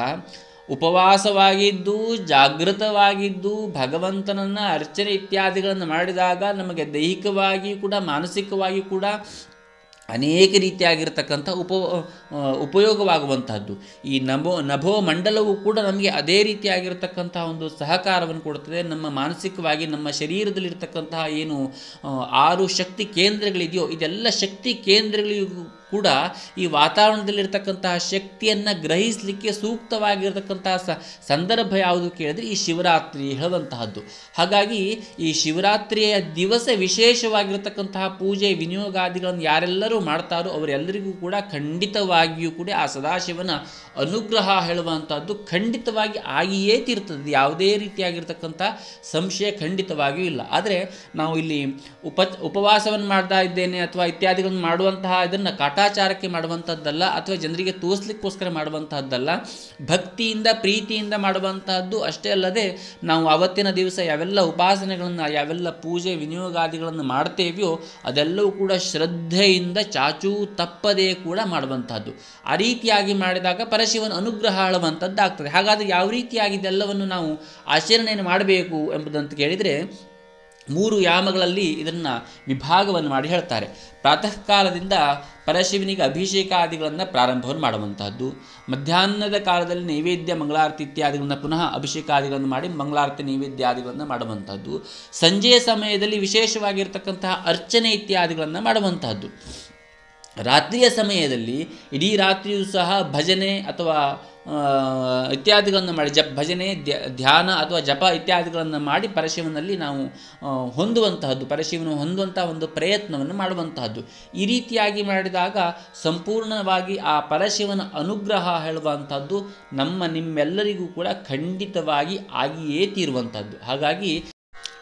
ಉಪವಾಸವಾಗಿದ್ದು, ಜಾಗೃತವಾಗಿದ್ದು, ಭಗವಂತನನ್ನು ಅರ್ಚನೆ ಇತ್ಯಾದಿಗಳನ್ನು ಮಾಡಿದಾಗ ನಮಗೆ ದೈಹಿಕವಾಗಿ ಕೂಡ ಮಾನಸಿಕವಾಗಿ ಕೂಡ ಅನೇಕ ರೀತಿಯಾಗಿರ್ತಕ್ಕಂಥ ಉಪ ಉಪಯೋಗವಾಗುವಂತಹದ್ದು. ಈ ನಭೋ ನಭೋ ಮಂಡಲವು ಕೂಡ ನಮಗೆ ಅದೇ ರೀತಿಯಾಗಿರ್ತಕ್ಕಂಥ ಒಂದು ಸಹಕಾರವನ್ನು ಕೊಡುತ್ತದೆ. ನಮ್ಮ ಮಾನಸಿಕವಾಗಿ, ನಮ್ಮ ಶರೀರದಲ್ಲಿರ್ತಕ್ಕಂತಹ ಏನು ಆರು ಶಕ್ತಿ ಕೇಂದ್ರಗಳಿದೆಯೋ, ಇದೆಲ್ಲ ಶಕ್ತಿ ಕೇಂದ್ರಗಳಿಗೂ ಕೂಡ ಈ ವಾತಾವರಣದಲ್ಲಿರ್ತಕ್ಕಂತಹ ಶಕ್ತಿಯನ್ನು ಗ್ರಹಿಸಲಿಕ್ಕೆ ಸೂಕ್ತವಾಗಿರತಕ್ಕಂತಹ ಸ ಸಂದರ್ಭ ಯಾವುದು ಕೇಳಿದ್ರೆ ಈ ಶಿವರಾತ್ರಿ ಹೇಳುವಂತಹದ್ದು. ಹಾಗಾಗಿ ಈ ಶಿವರಾತ್ರಿಯ ದಿವಸ ವಿಶೇಷವಾಗಿರತಕ್ಕಂತಹ ಪೂಜೆ ವಿನಿಯೋಗಾದಿಗಳನ್ನು ಯಾರೆಲ್ಲರೂ ಮಾಡ್ತಾರೋ ಅವರೆಲ್ಲರಿಗೂ ಕೂಡ ಖಂಡಿತವಾಗಿಯೂ ಕೂಡ ಆ ಸದಾಶಿವನ ಅನುಗ್ರಹ ಹೇಳುವಂಥದ್ದು ಖಂಡಿತವಾಗಿ ಆಗಿಯೇ ತೀರ್ತದೆ. ಯಾವುದೇ ರೀತಿಯಾಗಿರ್ತಕ್ಕಂಥ ಸಂಶಯ ಖಂಡಿತವಾಗಿಯೂ ಇಲ್ಲ. ಆದರೆ ನಾವು ಇಲ್ಲಿ ಉಪ, ಉಪವಾಸವನ್ನು ಮಾಡ್ತಾ ಇದ್ದೇನೆ ಅಥವಾ ಇತ್ಯಾದಿಗಳನ್ನು ಮಾಡುವಂತಹ ಇದನ್ನು ಕಾಟಾಚಾರಕ್ಕೆ ಮಾಡುವಂಥದ್ದಲ್ಲ ಅಥವಾ ಜನರಿಗೆ ತೋರಿಸ್ಲಿಕ್ಕೋಸ್ಕರ ಮಾಡುವಂತಹದ್ದಲ್ಲ, ಭಕ್ತಿಯಿಂದ, ಪ್ರೀತಿಯಿಂದ ಮಾಡುವಂತಹದ್ದು ಅಷ್ಟೇ ಅಲ್ಲದೆ ನಾವು ಅವತ್ತಿನ ದಿವಸ ಯಾವೆಲ್ಲ ಉಪಾಸನೆಗಳನ್ನು, ಯಾವೆಲ್ಲ ಪೂಜೆ, ವಿನಿಯೋಗಾದಿಗಳನ್ನು ಮಾಡ್ತೇವೆಯೋ ಅದೆಲ್ಲವೂ ಕೂಡ ಶ್ರದ್ಧೆಯಿಂದ, ಚಾಚೂ ತಪ್ಪದೇ ಕೂಡ ಮಾಡುವಂತಹದ್ದು. ಆ ರೀತಿಯಾಗಿ ಮಾಡಿದಾಗ ಪರಶಿವನ ಅನುಗ್ರಹ ಆಳುವಂಥದ್ದಾಗ್ತದೆ. ಹಾಗಾದರೆ ಯಾವ ರೀತಿಯಾಗಿ ಇದೆಲ್ಲವನ್ನು ನಾವು ಆಚರಣೆಯನ್ನು ಮಾಡಬೇಕು ಎಂಬುದಂತ ಕೇಳಿದರೆ, ಮೂರು ಯಾಮಗಳಲ್ಲಿ ಇದನ್ನು ವಿಭಾಗವನ್ನು ಮಾಡಿ ಹೇಳ್ತಾರೆ. ಪ್ರಾತಃ ಕಾಲದಿಂದ ಪರಶಿವನಿಗೆ ಅಭಿಷೇಕಾದಿಗಳನ್ನು ಪ್ರಾರಂಭವನ್ನು ಮಾಡುವಂತಹದ್ದು, ಮಧ್ಯಾಹ್ನದ ಕಾಲದಲ್ಲಿ ನೈವೇದ್ಯ, ಮಂಗಳಾರತಿ ಇತ್ಯಾದಿಗಳನ್ನು ಪುನಃ ಅಭಿಷೇಕಾದಿಗಳನ್ನು ಮಾಡಿ ಮಂಗಳಾರತಿ ನೈವೇದ್ಯಾದಿಗಳನ್ನು ಮಾಡುವಂಥದ್ದು ಸಂಜೆಯ ಸಮಯದಲ್ಲಿ ವಿಶೇಷವಾಗಿರ್ತಕ್ಕಂತಹ ಅರ್ಚನೆ ಇತ್ಯಾದಿಗಳನ್ನು ಮಾಡುವಂತಹದ್ದು. ರಾತ್ರಿಯ ಸಮಯದಲ್ಲಿ ಇಡೀ ರಾತ್ರಿಯೂ ಸಹ ಭಜನೆ ಅಥವಾ ಇತ್ಯಾದಿಗಳನ್ನು ಮಾಡಿ, ಜಪ್, ಭಜನೆ, ಧ್ಯ- ಧ್ಯಾನ ಅಥವಾ ಜಪ ಇತ್ಯಾದಿಗಳನ್ನು ಮಾಡಿ ಪರಶಿವನಲ್ಲಿ ನಾವು ಹೊಂದುವಂತಹದ್ದು, ಪರಶಿವನ ಹೊಂದುವಂತಹ ಒಂದು ಪ್ರಯತ್ನವನ್ನು ಮಾಡುವಂತಹದ್ದು. ಈ ರೀತಿಯಾಗಿ ಮಾಡಿದಾಗ ಸಂಪೂರ್ಣವಾಗಿ ಆ ಪರಶಿವನ ಅನುಗ್ರಹ ಹೇಳುವಂಥದ್ದು ನಮ್ಮ ನಿಮ್ಮೆಲ್ಲರಿಗೂ ಕೂಡ ಖಂಡಿತವಾಗಿ ಆಗಿಯೇ ತೀರುವಂಥದ್ದು ಹಾಗಾಗಿ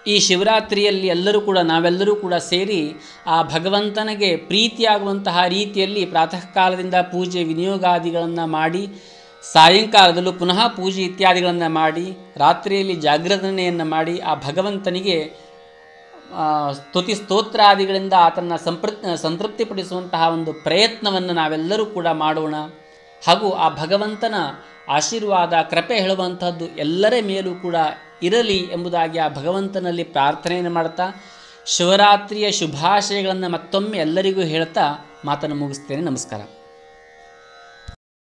ಈ ಶಿವರಾತ್ರಿಯಲ್ಲಿ ಎಲ್ಲರೂ ಕೂಡ, ನಾವೆಲ್ಲರೂ ಕೂಡ ಸೇರಿ ಆ ಭಗವಂತನಿಗೆ ಪ್ರೀತಿಯಾಗುವಂತಹ ರೀತಿಯಲ್ಲಿ ಪ್ರಾತಃ ಕಾಲದಿಂದ ಪೂಜೆ ವಿನಿಯೋಗಾದಿಗಳನ್ನು ಮಾಡಿ, ಸಾಯಂಕಾಲದಲ್ಲೂ ಪುನಃ ಪೂಜೆ ಇತ್ಯಾದಿಗಳನ್ನು ಮಾಡಿ, ರಾತ್ರಿಯಲ್ಲಿ ಜಾಗರಣೆಯನ್ನು ಮಾಡಿ ಆ ಭಗವಂತನಿಗೆ ಸ್ತುತಿ ಸ್ತೋತ್ರಾದಿಗಳಿಂದ ಆತನ ಸಂಪೃ, ಸಂತೃಪ್ತಿಪಡಿಸುವಂತಹ ಒಂದು ಪ್ರಯತ್ನವನ್ನು ನಾವೆಲ್ಲರೂ ಕೂಡ ಮಾಡೋಣ. ಹಾಗೂ ಆ ಭಗವಂತನ ಆಶೀರ್ವಾದ, ಕೃಪೆ ಹೇಳುವಂಥದ್ದು ಎಲ್ಲರ ಮೇಲೂ ಕೂಡ ಇರಲಿ ಎಂಬುದಾಗಿ ಆ ಭಗವಂತನಲ್ಲಿ ಪ್ರಾರ್ಥನೆಯನ್ನು ಮಾಡ್ತಾ ಶಿವರಾತ್ರಿಯ ಶುಭಾಶಯಗಳನ್ನು ಮತ್ತೊಮ್ಮೆ ಎಲ್ಲರಿಗೂ ಹೇಳ್ತಾ ಮಾತನ್ನು ಮುಗಿಸ್ತೇನೆ. ನಮಸ್ಕಾರ.